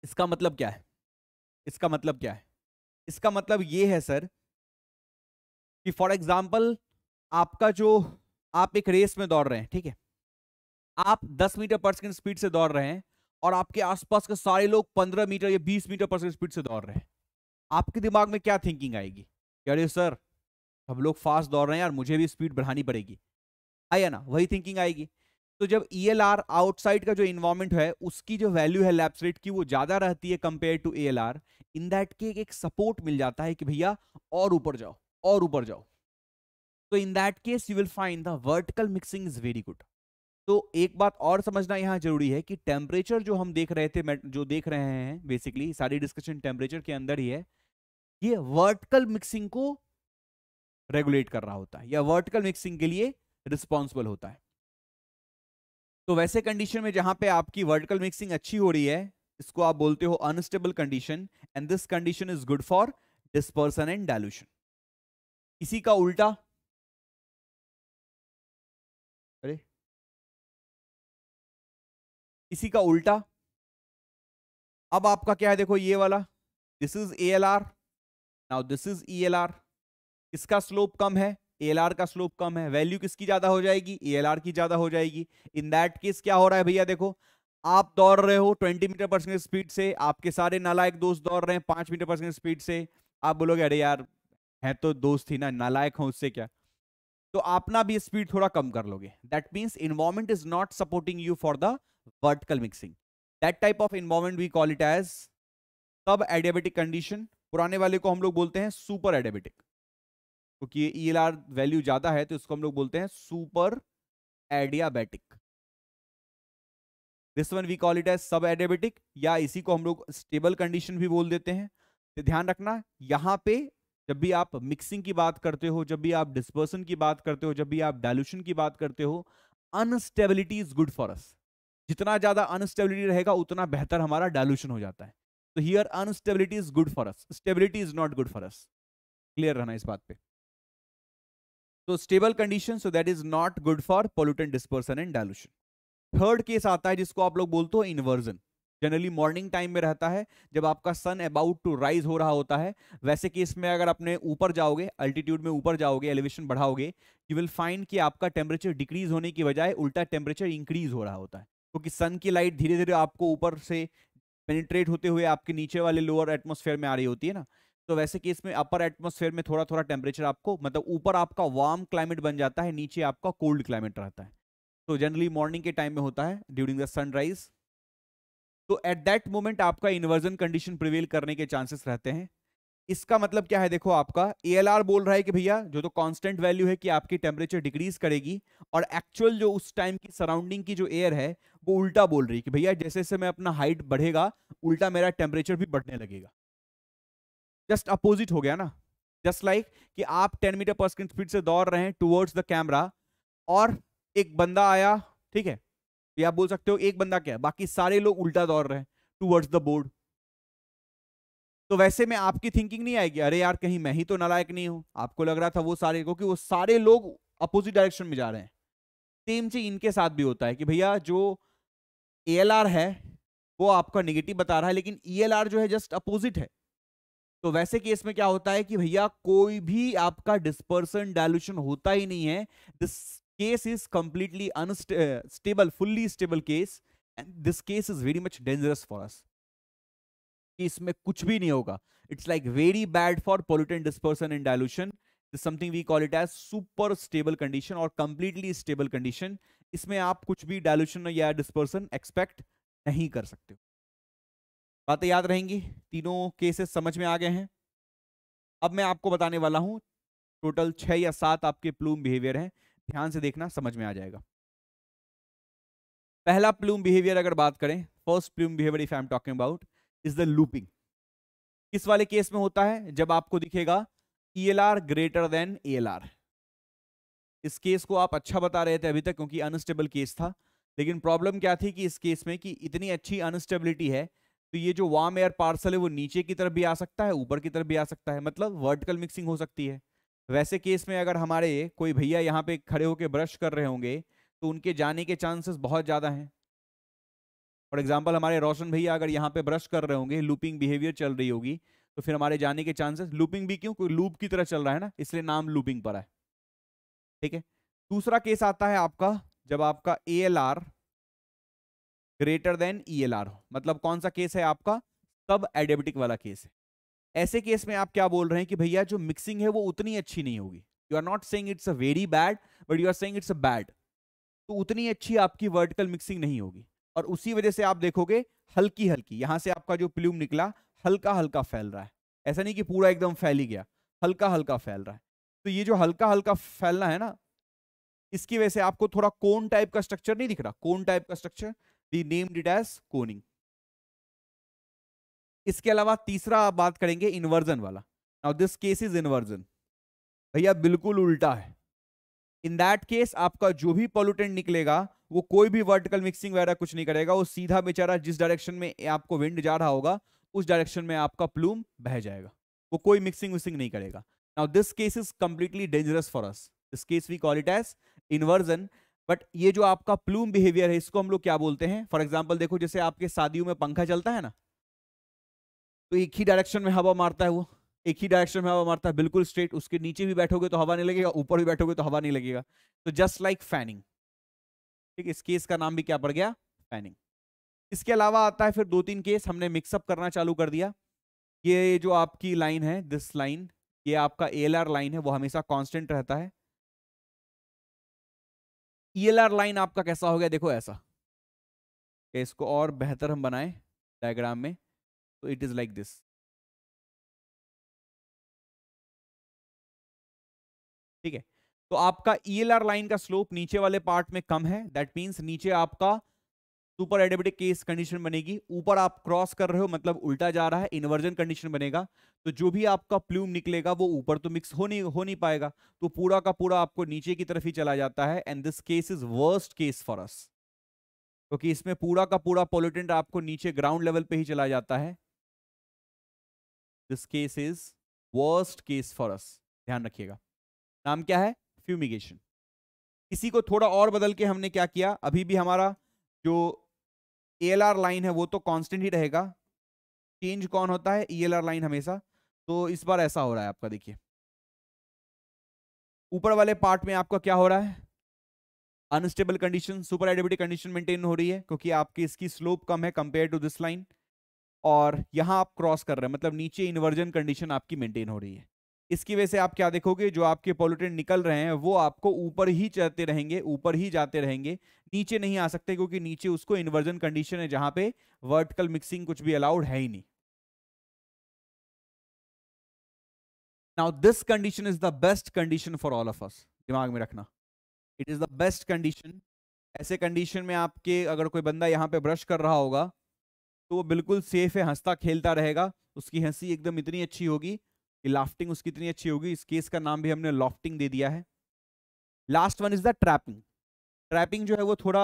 इसका मतलब क्या है? इसका मतलब क्या है? इसका मतलब ये है सर कि फॉर एग्ज़ाम्पल आपका जो, आप एक रेस में दौड़ रहे हैं, ठीक है? आप 10 मीटर पर सेकंड स्पीड से दौड़ रहे हैं और आपके आसपास के सारे लोग 15 मीटर या 20 मीटर पर सेकंड स्पीड से दौड़ रहे हैं। आपके दिमाग में क्या थिंकिंग आएगी? अरे सर सब लोग फास्ट दौड़ रहे हैं यार, मुझे भी स्पीड बढ़ानी पड़ेगी। आया ना, वही थिंकिंग आएगी। तो जब ई एल आर आउटसाइड का जो इन्वायरमेंट है, उसकी जो वैल्यू है लैप्स रेट की, वो ज़्यादा रहती है compare to A L R in that के एक सपोर्ट मिल जाता है कि भैया और ऊपर जाओ, और ऊपर जाओ। तो in that case you will find the vertical mixing is very good तो एक बात और समझना यहाँ ज़रूरी है कि टेम्परेचर जो हम देख रहे थे जो देख रहे हैं बेसिकली सारी डिस्कशन टेम्परेचर के अंदर ही है, ये वर्टिकल मिक्सिंग को रेगुलेट कर रहा होता है, या वर्टिकल मिक्सिंग के लिए रिस्पॉन्सिबल होता है। तो वैसे कंडीशन में जहाँ पे आपकी वर्टिकल मिक्सिंग अच्छी हो रही है, इसको आप बोलते हो unstable condition and this condition is good for dispersion and dilution इसी का उल्टा इसी का उल्टा। अब आपका क्या है? देखो ये वाला। This is A L R now this is E L R इसका स्लोप कम है? एल आर का स्लोप कम है। वैल्यू किसकी ज़्यादा हो जाएगी? ए एल आर की ज़्यादा हो जाएगी। इन दैट केस क्या हो रहा है भैया देखो? आप दौड़ रहे हो 20 मीटर पर सेकंड स्पीड से। आपके सारे नालायक दोस्त दौड़ रहे हैं पाँच मीटर पर सेकंड स्पीड से। आप बोलोगे, अरे यार, है तो दोस्त ही ना, नालायक हो उससे क्या? तो अपना भी स्पीड थोड़ा कम कर लोगे। That means environment is not supporting you for the vertical mixing that type of environment we call it as sub adiabatic condition पुराने वाले को हम लोग बोलते हैं सुपर एडियाबेटिक क्योंकि ई एल आर वैल्यू ज़्यादा है तो इसको हम लोग बोलते हैं super adiabatic this one we call it as sub adiabatic या इसी को हम लोग स्टेबल कंडीशन भी बोल देते हैं। तो ध्यान रखना, यहाँ पे जब भी आप मिक्सिंग की बात करते हो, जब भी आप डिस्पर्सन की बात करते हो, जब भी आप डायल्यूशन की बात करते हो instability is good for us जितना ज़्यादा अनस्टेबिलिटी रहेगा, उतना बेहतर हमारा डायलूशन हो जाता है। तो here instability is good for us stability is not good for us clear रहना इस बात पे। तो stable condition so that is not good for pollutant dispersion and dilution third case आता है जिसको आप लोग बोलते हो इन्वर्जन जनरली मॉर्निंग टाइम में रहता है, जब आपका सन अबाउट टू राइज हो रहा होता है, वैसे केस में अगर अपने ऊपर जाओगे अल्टीट्यूड में ऊपर जाओगे एलिवेशन बढ़ाओगे यू विल फाइंड कि आपका टेम्परेचर डिक्रीज होने की बजाय उल्टा टेम्परेचर इंक्रीज हो रहा होता है। क्योंकि तो सन की लाइट धीरे धीरे आपको ऊपर से पेनिट्रेट होते हुए आपके नीचे वाले लोअर एटमोसफेयर में आ रही होती है ना। तो वैसे केस में अपर एटमोसफेयर में थोड़ा थोड़ा टेम्परेचर आपको मतलब ऊपर आपका वार्म क्लाइमेट बन जाता है, नीचे आपका कोल्ड क्लाइमेट रहता है। तो जनरली मॉर्निंग के टाइम में होता है ड्यूरिंग द सनराइज तो एट दैट मोमेंट आपका इन्वर्जन कंडीशन प्रिवेल करने के चांसेस रहते हैं। इसका मतलब क्या है? देखो आपका ए बोल रहा है कि भैया, जो तो कांस्टेंट वैल्यू है कि आपकी टेम्परेचर डिक्रीज करेगी और एक्चुअल जो उस टाइम की सराउंडिंग की जो एयर है, वो उल्टा बोल रही है कि भैया, जैसे जैसे मैं अपना हाइट बढ़ेगा, उल्टा मेरा टेम्परेचर भी बढ़ने लगेगा। जस्ट अपोजिट हो गया ना? जस्ट लाइक like कि आप 10 मीटर पर सेकंड स्पीड से दौड़ रहे हैं टुवर्ड्स द कैमरा और एक बंदा आया, ठीक है? या आप बोल सकते हो, एक बंदा क्या बाकी सारे लोग उल्टा दौड़ रहे हैं टूवर्ड्स द बोर्ड तो वैसे में आपकी थिंकिंग नहीं आएगी, अरे यार, कहीं मैं ही तो नालायक नहीं हूँ। आपको लग रहा था वो सारे, क्योंकि वो सारे लोग अपोजिट डायरेक्शन में जा रहे हैं। सेम चीज़ इनके साथ भी होता है कि भैया, जो ए है, वो आपका निगेटिव बता रहा है, लेकिन ई e जो है जस्ट अपोजिट है। तो वैसे केस में क्या होता है कि भैया, कोई भी आपका डिस्पर्सन डायलूशन होता ही नहीं है। This case is completely unstable fully stable case and this case is very much dangerous for for us इसमें कुछ भी नहीं होगा। It's like very bad for pollutant dispersion in dilution something we call it as super stable condition और कंप्लीटली स्टेबल कंडीशन इसमें आप कुछ भी डायल्यूशन या डिस्पर्सन एक्सपेक्ट नहीं कर सकते बातें याद रहेंगी? तीनों केसेस समझ में आ गए हैं। अब मैं आपको बताने वाला हूँ टोटल छह या सात आपके प्लूम बिहेवियर हैं। ध्यान से देखना, समझ में आ जाएगा। पहला प्लूम बिहेवियर अगर बात करें first plume behavior if I am talking about is the looping किस वाले केस में होता है? जब आपको दिखेगा E L R greater than A L R इस केस को आप अच्छा बता रहे थे अभी तक क्योंकि अनस्टेबल केस था। लेकिन प्रॉब्लम क्या थी कि इस केस में कि इतनी अच्छी अनस्टेबिलिटी है तो ये जो वार्म एयर पार्सल है, वो नीचे की तरफ़ भी आ सकता है, ऊपर की तरफ़ भी आ सकता है। मतलब वर्टिकल मिक्सिंग हो सकती है। वैसे केस में अगर हमारे कोई भैया यहाँ पे खड़े होकर ब्रश कर रहे होंगे तो उनके जाने के चांसेस बहुत ज़्यादा हैं। फॉर एग्ज़ाम्पल हमारे रोशन भैया अगर यहाँ पे ब्रश कर रहे होंगे लूपिंग बिहेवियर चल रही होगी तो फिर हमारे जाने के चांसेस लूपिंग भी क्यों? कोई लूप की तरह चल रहा है ना, इसलिए नाम लूपिंग पर है। ठीक है? दूसरा केस आता है आपका, जब आपका A L R greater than E L R हो। मतलब कौन सा केस है आपका? सब एडेबिटिक वाला केस है। ऐसे केस में आप क्या बोल रहे हैं कि भैया, जो मिक्सिंग है वो उतनी अच्छी नहीं होगी। You are not saying it's a very bad but you are saying it's a bad तो उतनी अच्छी आपकी वर्टिकल मिक्सिंग नहीं होगी। और उसी वजह से आप देखोगे हल्की हल्की यहाँ से आपका जो प्लूम निकला हल्का हल्का फैल रहा है। ऐसा नहीं कि पूरा एकदम फैल ही गया हल्का हल्का फैल रहा है। तो ये जो हल्का हल्का फैलना है ना, इसकी वजह से आपको थोड़ा कोन टाइप का स्ट्रक्चर नहीं दिख रहा। कोन टाइप का structure, the name it coning. इसके अलावा तीसरा आप बात करेंगे इन्वर्जन वाला। Now this case is inversion. भैया, बिल्कुल उल्टा है। इन दैट केस आपका जो भी पॉल्यूटेंट निकलेगा वो कोई भी वर्टिकल मिक्सिंग वगैरह कुछ नहीं करेगा। वो सीधा बेचारा जिस डायरेक्शन में आपको विंड जा रहा होगा, उस डायरेक्शन में आपका प्लूम बह जाएगा। वो कोई मिक्सिंग विक्सिंग नहीं करेगा। Now this case is completely dangerous for us this case we call it as inversion but ये जो आपका प्लूम बिहेवियर है, इसको हम लोग क्या बोलते हैं? फॉर एग्ज़ाम्पल देखो जैसे आपके शादियों में पंखा चलता है ना तो एक ही डायरेक्शन में हवा मारता है वो। एक ही डायरेक्शन में हवा मारता है, बिल्कुल स्ट्रेट उसके नीचे भी बैठोगे तो हवा नहीं लगेगा, ऊपर भी बैठोगे तो हवा नहीं लगेगा। तो जस्ट लाइक फैनिंग ठीक, इस केस का नाम भी क्या पड़ गया? फैनिंग इसके अलावा आता है फिर दो तीन केस हमने मिक्सअप करना चालू कर दिया। ये जो आपकी लाइन है दिस लाइन ये आपका ए लाइन है, वो हमेशा कांस्टेंट रहता है। ईएलआर लाइन आपका कैसा हो गया? देखो ऐसा। इसको और बेहतर हम बनाए डायग्राम में तो इट इज़ लाइक दिस ठीक है? तो आपका ईएलआर लाइन का स्लोप नीचे वाले पार्ट में कम है। दैट मींस नीचे आपका सुपर एडिबिटिक केस कंडीशन बनेगी। ऊपर आप क्रॉस कर रहे हो मतलब उल्टा जा रहा है, इन्वर्जन कंडीशन बनेगा। तो जो भी आपका प्लूम निकलेगा, वो ऊपर तो मिक्स हो नहीं हो नहीं पाएगा। तो पूरा का पूरा आपको नीचे की तरफ़ ही चला जाता है। And this case is worst case for us क्योंकि इसमें पूरा का पूरा पोलिटेंट आपको नीचे ग्राउंड लेवल पे ही चला जाता है। This case is worst case for us ध्यान रखिएगा। नाम क्या है? फ्यूमिगेशन इसी को थोड़ा और बदल के हमने क्या किया? अभी भी हमारा जो एएलआर लाइन है, वो तो कांस्टेंट ही रहेगा। चेंज कौन होता है? ईएलआर लाइन हमेशा। तो इस बार ऐसा हो रहा है आपका, देखिए। ऊपर वाले पार्ट में आपका क्या हो रहा है? Unstable condition super adiabatic condition maintain हो रही है, क्योंकि आपकी इसकी स्लोप कम है कंपेयर टू दिस लाइन और यहाँ आप क्रॉस कर रहे हैं मतलब नीचे इन्वर्जन कंडीशन आपकी मेंटेन हो रही है। इसकी वजह से आप क्या देखोगे, जो आपके पोल्यूटेंट निकल रहे हैं, वो आपको ऊपर ही चलते रहेंगे, ऊपर ही जाते रहेंगे, नीचे नहीं आ सकते क्योंकि नीचे उसको इन्वर्जन कंडीशन है जहाँ पे वर्टिकल मिक्सिंग कुछ भी अलाउड है ही नहीं। Now this condition is the best condition for all of us दिमाग में रखना। It is the best condition ऐसे कंडीशन में आपके अगर कोई बंदा यहाँ पे ब्रश कर रहा होगा तो वो बिल्कुल सेफ़ है, हंसता, खेलता रहेगा, उसकी हँसी एकदम इतनी अच्छी होगी लाफ्टिंग उसकी इतनी अच्छी होगी, इस केस का नाम भी हमने लॉफ्टिंग दे दिया है। Last one is the trapping trapping जो है वो थोड़ा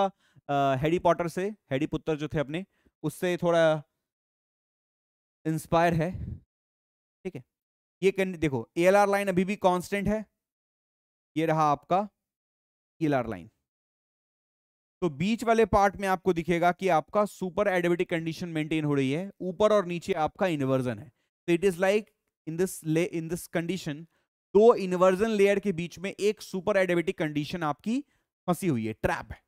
हेडी पॉटर से हेडी पुत्र जो थे अपने, उससे थोड़ा इंस्पायर है। ठीक है? ये देखो ए लाइन अभी भी कांस्टेंट है। ये रहा आपका ए लाइन तो बीच वाले पार्ट में आपको दिखेगा कि आपका सुपर एडिबिटिक कंडीशन मेंटेन हो रही है। ऊपर और नीचे आपका इन्वर्जन है। तो it is like in this ले इन दिस कंडीशन दो इन्वर्जन लेयर के बीच में एक सुपर एडेबिटिक कंडीशन आपकी फंसी हुई है ट्रैप है।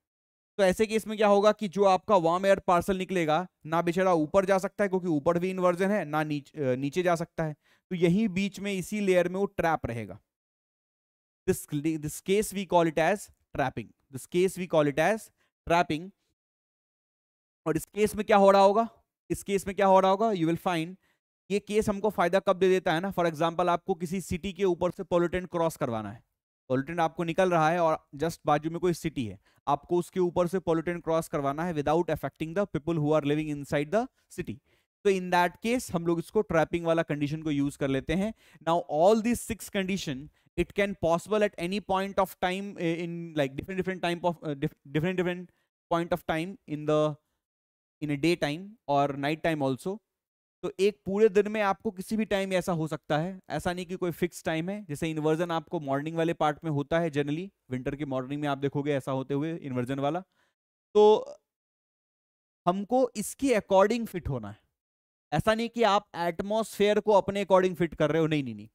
तो ऐसे केस में क्या होगा कि जो आपका वार्म एयर पार्सल निकलेगा ना बेचारा ऊपर जा सकता है क्योंकि ऊपर भी इन्वर्जन है ना नीच, नीचे जा सकता है। तो यही बीच में इसी लेयर में वो ट्रैप रहेगा। This this case we call it as trapping this case we call it as trapping और इस केस में क्या हो रहा होगा? इस केस में क्या हो रहा होगा? यू विल फाइंड ये केस हमको फ़ायदा कब दे देता है ना? फॉर एग्ज़ाम्पल आपको किसी सिटी के ऊपर से पोलिटेंट क्रॉस करवाना है। पोलिटेंट आपको निकल रहा है और जस्ट बाजू में कोई सिटी है। आपको उसके ऊपर से पोलिटेंट क्रॉस करवाना है without affecting the people who are living in the city तो इन दैट केस हम लोग इसको ट्रैपिंग वाला कंडीशन को यूज़ कर लेते हैं। Now all this six condition it can possible at any point of time in like different different time of different different point of time in the in a day time और नाइट टाइम ऑल्सो तो एक पूरे दिन में आपको किसी भी टाइम ऐसा हो सकता है। ऐसा नहीं कि कोई फिक्स टाइम है। जैसे इन्वर्जन आपको मॉर्निंग वाले पार्ट में होता है जनरली विंटर की मॉर्निंग में आप देखोगे ऐसा होते हुए इन्वर्जन वाला। तो हमको इसके अकॉर्डिंग फिट होना है। ऐसा नहीं कि आप एटमोसफेयर को अपने अकॉर्डिंग फिट कर रहे हो। नहीं नहीं नहीं।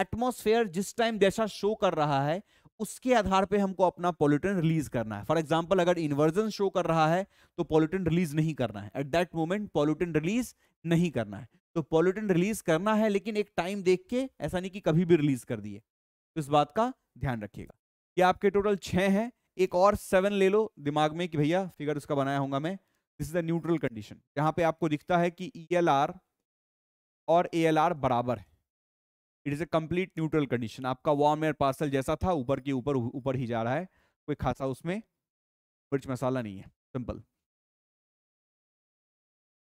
एटमोसफेयर जिस टाइम जैसा शो कर रहा है उसके आधार पे हमको अपना पोल्यूटन रिलीज़ करना है। फॉर एग्ज़ाम्पल अगर इन्वर्जन शो कर रहा है तो पोल्यूटन रिलीज़ नहीं करना है। At that moment pollutant release नहीं करना है। तो पोल्यूटन रिलीज़ करना है, लेकिन एक टाइम देख के ऐसा नहीं कि कभी भी रिलीज़ कर दिए। तो इस बात का ध्यान रखिएगा। ये आपके टोटल छह हैं। एक और सेवन ले लो दिमाग में कि भैया फिगर उसका बनाया होगा मैं। This is the neutral condition जहाँ पे आपको दिखता है कि ई e और ए बराबर है। It is a complete neutral condition आपका वार्म एयर पार्सल जैसा था, ऊपर के ऊपर ऊपर ही जा रहा है। कोई खासा उसमें मिर्च मसाला नहीं है। सिंपल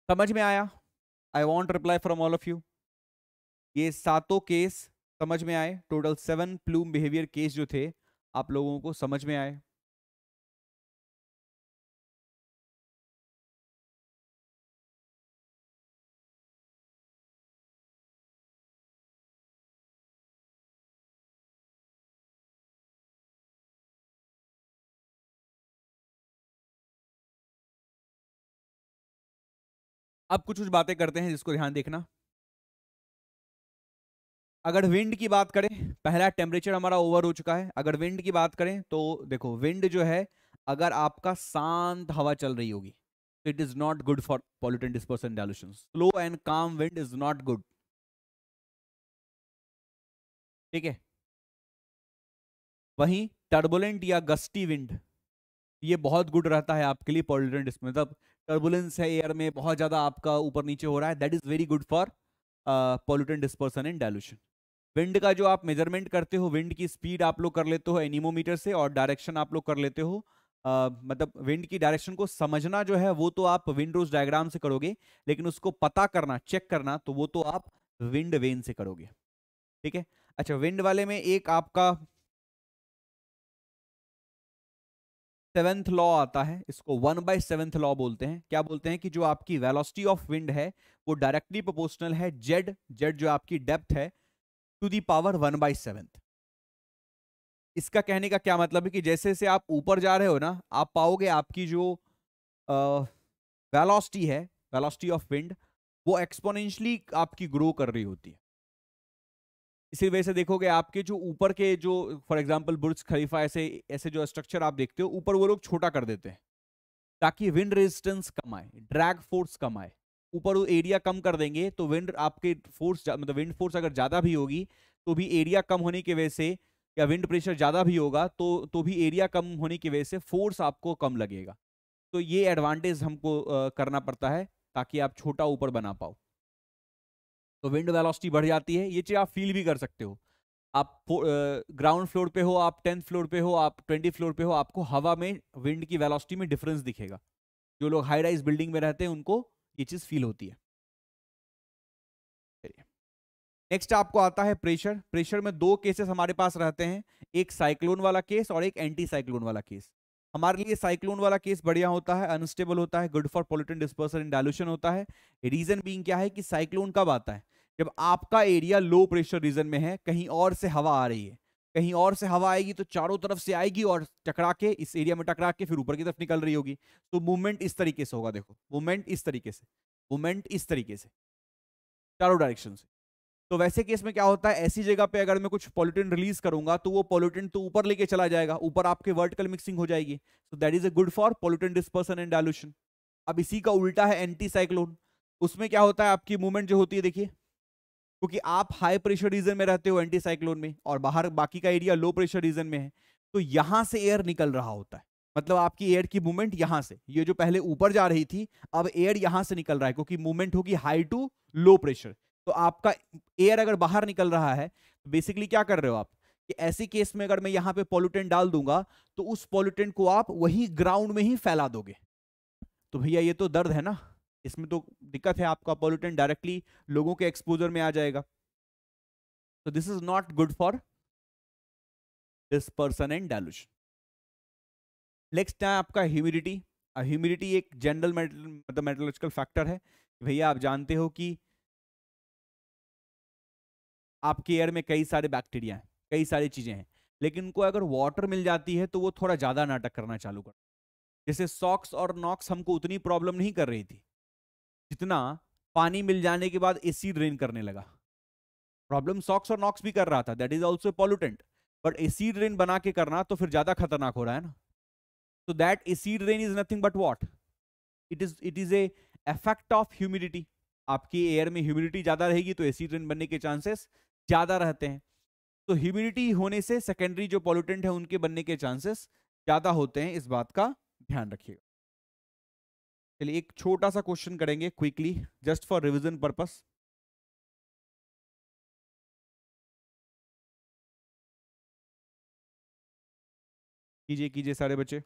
समझ में आया? I want reply from all of you ये सातों केस समझ में आए। Total seven plume behavior case जो थे, आप लोगों को समझ में आए। अब कुछ कुछ बातें करते हैं जिसको ध्यान देखना। अगर विंड की बात करें, पहला टेम्परेचर हमारा ओवर हो चुका है। अगर विंड की बात करें तो देखो, विंड जो है, अगर आपका शांत हवा चल रही होगी तो it is not good for pollutant dispersion dilution slow and calm wind is not good ठीक है? वहीं टर्बुलेंट या गस्टी विंड ये बहुत गुड रहता है आपके लिए पॉल्यूटेंट मतलब टर्बुलेंस है एयर में बहुत ज़्यादा आपका ऊपर नीचे हो रहा है that is very good for pollutant dispersion and dilution wind का जो आप मेज़रमेंट करते हो विंड की स्पीड आप लोग कर लेते हो एनिमोमीटर से और डायरेक्शन आप लोग कर लेते हो Uh, मतलब विंड की डायरेक्शन को समझना जो है वो तो आप विंड रोज डायग्राम से करोगे लेकिन उसको पता करना चेक करना तो वो तो आप विंड वेन से करोगे। ठीक है? अच्छा विंड वाले में एक आपका सेवेंथ लॉ आता है, इसको वन बाय सेवेंथ लॉ बोलते हैं। क्या बोलते हैं कि जो आपकी वेलोसिटी ऑफ़ विंड है, वो डायरेक्टली प्रोपोर्शनल है जेड जेड जो आपकी डेप्थ है to the power one by seventh इसका कहने का क्या मतलब है कि जैसे जैसे आप ऊपर जा रहे हो ना, आप पाओगे आपकी जो वेलोसिटी है वेलोसिटी ऑफ़ विंड वो एक्सपोनेंशियली आपकी ग्रो कर रही होती है। इसी वजह से देखोगे आपके जो ऊपर के जो फॉर एग्जांपल बुर्ज खलीफा ऐसे ऐसे जो स्ट्रक्चर आप देखते हो, ऊपर वो लोग छोटा कर देते हैं। ताकि विंड रेजिस्टेंस कम आए ड्रैग फोर्स कम आए। ऊपर वो एरिया कम कर देंगे तो विंड आपके फोर्स मतलब विंड फोर्स अगर ज़्यादा भी होगी तो भी एरिया कम होने की वजह से, या विंड प्रेशर ज़्यादा भी होगा तो तो भी एरिया कम होने की वजह से फोर्स आपको कम लगेगा। तो ये एडवांटेज हमको करना पड़ता है, ताकि आप छोटा ऊपर बना पाओ। तो विंड वेलोसिटी बढ़ जाती है, ये चीज़ आप फील भी कर सकते हो। आप ग्राउंड फ्लोर पे हो, आप टेंथ फ्लोर पे हो, आप ट्वेंटी फ्लोर पे हो, आपको हवा में विंड की वेलोसिटी में डिफरेंस दिखेगा। जो लोग हाई राइज बिल्डिंग में रहते हैं, उनको ये चीज़ फील होती है। नेक्स्ट आपको आता है प्रेशर। प्रेशर में दो केसेस हमारे पास रहते हैं, एक साइक्लोन वाला केस और एक एंटी साइक्लोन वाला केस। हमारे लिए साइक्लोन वाला केस बढ़िया होता है, अनस्टेबल होता है, good for pollutant dispersion in dilution होता है। रीजन बीइंग क्या है कि साइक्लोन कब आता है? जब आपका एरिया लो प्रेशर रीजन में है, कहीं और से हवा आ रही है। कहीं और से हवा आएगी तो चारों तरफ़ से आएगी और टकरा के, इस एरिया में टकरा के फिर ऊपर की तरफ़ निकल रही होगी। तो मूवमेंट इस तरीके से होगा, देखो। मूवमेंट इस तरीके से। मूवमेंट इस तरीके से। चारों डायरेक्शन से। तो वैसे केस में क्या होता है, ऐसी जगह पे अगर मैं कुछ पॉलिटिन रिलीज़ करूँगा तो वो पॉलिटिन तो ऊपर लेके चला जाएगा, ऊपर आपके वर्टिकल मिक्सिंग हो जाएगी। So that is a good for pollutant dispersion and dilution अब इसी का उल्टा है एंटी साइक्लोन उसमें क्या होता है, आपकी मूवमेंट जो होती है, देखिए, क्योंकि आप हाई प्रेशर रीजन में रहते हो एंटी साइक्लोन में, और बाहर बाकी का एरिया लो प्रेशर रीजन में है तो यहाँ से एयर निकल रहा होता है। मतलब आपकी एयर की मूवमेंट यहाँ से। ये जो पहले ऊपर जा रही थी, अब एयर यहाँ से निकल रहा है, क्योंकि मूवमेंट होगी हाई टू लो प्रेशर तो आपका एयर अगर बाहर निकल रहा है तो बेसिकली क्या कर रहे हो आप? कि ऐसे केस में अगर मैं यहाँ पे पॉल्यूटेंट डाल दूँगा तो उस पॉल्यूटेंट को आप वही ग्राउंड में ही फैला दोगे। तो भैया ये तो दर्द है ना? इसमें तो दिक्कत है आपका पॉल्यूटेंट डायरेक्टली लोगों के एक्सपोजर में आ जाएगा। तो this is not good for this person and dilution next है आपका ह्यूमिडिटी ह्यूमिडिटी एक जनरल मतलब मेटोलॉजिकल फैक्टर है। भैया आप जानते हो कि आपके एयर में कई सारे बैक्टीरिया हैं, कई सारी चीज़ें हैं। लेकिन उनको अगर वाटर मिल जाती है तो वो थोड़ा ज़्यादा नाटक करना चालू कर जैसे सॉक्स और नॉक्स हमको उतनी प्रॉब्लम नहीं कर रही थी, जितना पानी मिल जाने के बाद एसी ड्रेन करने लगा। प्रॉब्लम सॉक्स और नॉक्स भी कर रहा था that is also pollutant but AC drain बना के करना तो फिर ज़्यादा खतरनाक हो रहा है ना। तो that AC drain is nothing but what it is it is a effect of humidity आपकी एयर में ह्यूमिडिटी ज़्यादा रहेगी तो एसी ड्रेन बनने के चांसेस ज़्यादा रहते हैं। तो ह्यूमिडिटी होने से सेकेंडरी जो पॉल्यूटेंट है, उनके बनने के चांसेस ज़्यादा होते हैं। इस बात का ध्यान रखिएगा। चलिए, एक छोटा सा क्वेश्चन करेंगे quickly just for revision purpose कीजिए कीजिए सारे बच्चे।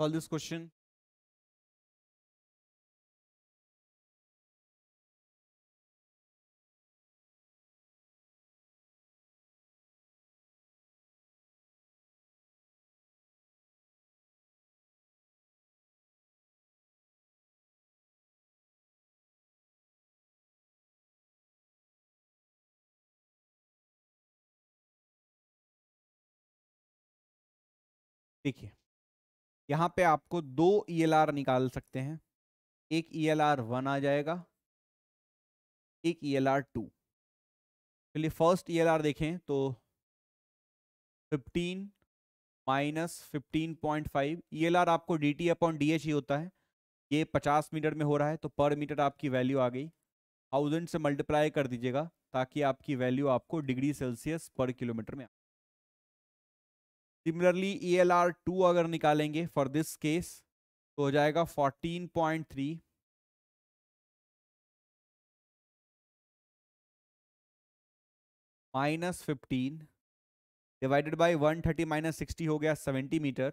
Solve this question. देखिए यहाँ पे आपको दो ई e निकाल सकते हैं। एक ई एल आर वन आ जाएगा। एक ई एल आर टू चलिए फ़र्स्ट ई एल आर देखें तो 15 minus fifteen point five E L R आपको D T upon D H ही होता है। ये 50 मीटर में हो रहा है तो पर मीटर आपकी वैल्यू आ गई। थाउज़ेंड से मल्टीप्लाई कर दीजिएगा ताकि आपकी वैल्यू आपको डिग्री सेल्सियस पर किलोमीटर में similarly E L R two अगर निकालेंगे फॉर दिस केस तो हो जाएगा fourteen point three minus fifteen divided by one thirty minus sixty हो गया सेवेंटी मीटर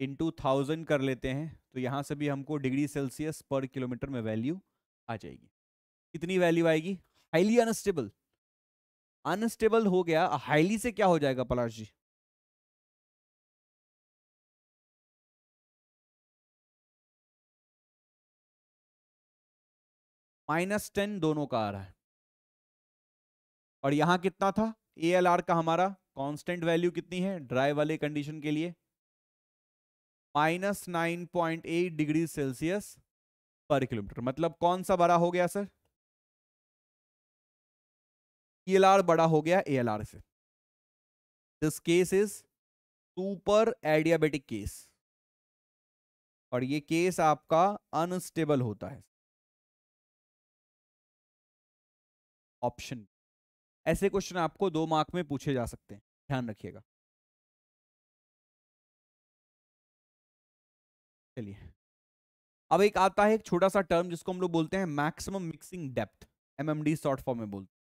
इंटू थाउज़ेंड कर लेते हैं तो यहाँ से भी हमको डिग्री सेल्सियस पर किलोमीटर में वैल्यू आ जाएगी। कितनी वैल्यू आएगी? हाईली अनस्टेबल अनस्टेबल हो गया। हाईली से क्या हो जाएगा, पलाश जी? माइनस टेन दोनों का आ रहा है। और यहाँ कितना था? ए एल आर का हमारा कांस्टेंट वैल्यू कितनी है? ड्राई वाले कंडीशन के लिए। Minus nine point eight degree Celsius पर किलोमीटर। मतलब कौन सा बड़ा हो गया, सर? ई बड़ा हो गया ए एल आर से। This case is super adiabatic case और ये केस आपका अनस्टेबल होता है। ऑप्शन ऐसे क्वेश्चन आपको दो मार्क में पूछे जा सकते हैं। ध्यान रखिएगा। चलिए। अब एक आता है एक छोटा सा टर्म जिसको हम लोग बोलते हैं maximum mixing depth MMD short form में बोलते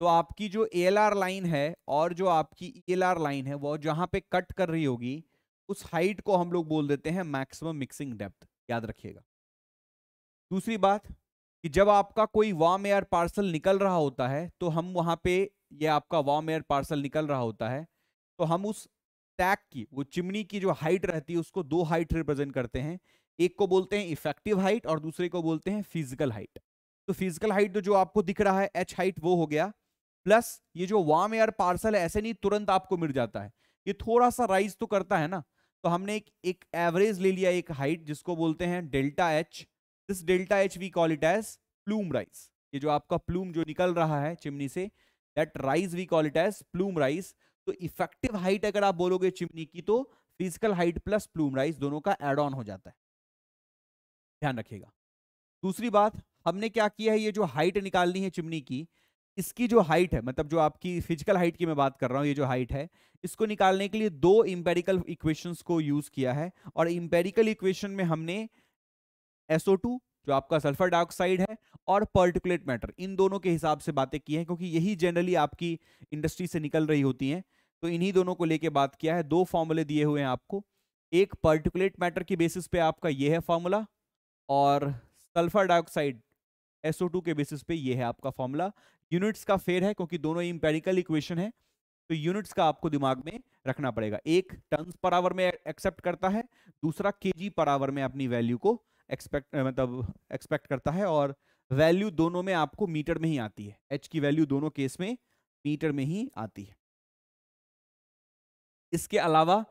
तो आपकी जो एएलआर लाइन है और जो आपकी ईएलआर लाइन है, वो जहाँ पे कट कर रही होगी, उस हाइट को हम लोग बोल देते हैं मैक्सिमम मिक्सिंग डेप्थ याद रखिएगा। दूसरी बात कि जब आपका कोई वार्म एयर पार्सल निकल रहा होता है तो हम वहाँ पे ये आपका वाम एयर पार्सल निकल रहा होता है तो हम उस टैग की, वो चिमनी की जो हाइट रहती है, उसको दो हाइट रिप्रेजेंट करते हैं। एक को बोलते हैं इफ़ेक्टिव हाइट और दूसरे को बोलते हैं फ़िज़िकल हाइट। तो फ़िज़िकल हाइट तो जो आपको दिख रहा है, एच हाइट वो हो गया। प्लस ये जो वार्म एयर पार्सल है, ऐसे नहीं तुरंत आपको मिल जाता है। ये थोड़ा सा राइज तो करता है ना। तो हमने एक एवरेज ले लिया एक हाइट, जिसको बोलते हैं delta H. This delta H we call it as plume rise ये जो आपका प्लूम जो निकल रहा है चिमनी से that rise we call it as plume rise तो इफ़ेक्टिव हाइट अगर आप बोलोगे चिमनी की तो physical height plus plume rise दोनों का एड ऑन हो जाता है। ध्यान रखिएगा। दूसरी बात, हमने क्या किया है, ये जो हाइट निकालनी है चिमनी की, इसकी जो हाइट है मतलब जो आपकी फ़िज़िकल हाइट की मैं बात कर रहा हूँ, ये जो हाइट है, इसको निकालने के लिए दो इंपेरिकल इक्वेशंस को यूज़ किया है और इंपेरिकल इक्वेशन में हमने SO2 जो आपका सल्फ़र डाइऑक्साइड है और पर्टिकुलेट मैटर इन दोनों के हिसाब से बातें की हैं, क्योंकि यही जनरली आपकी इंडस्ट्री से निकल रही होती हैं। तो इन्हीं दोनों को लेके बात किया है, दो फॉर्मूले दिए हुए हैं आपको। एक पर्टिकुलेट मैटर की बेसिस पे आपका ये है फॉर्मूला और सल्फ़र डाइऑक्साइड SO2 के बेसिस पे ये है आपका फॉर्मूला यूनिट्स का फेर है, क्योंकि दोनों इंपेरिकल इक्वेशन है तो यूनिट्स का आपको दिमाग में रखना पड़ेगा। एक टन पर आवर में एक्सेप्ट करता है, दूसरा केजी पर आवर में अपनी वैल्यू को एक्सपेक्ट मतलब एक्सपेक्ट करता है और वैल्यू दोनों में आपको मीटर में ही आती है। एच की वैल्यू दोनों केस में मीटर में ही आती है। इसके अलावा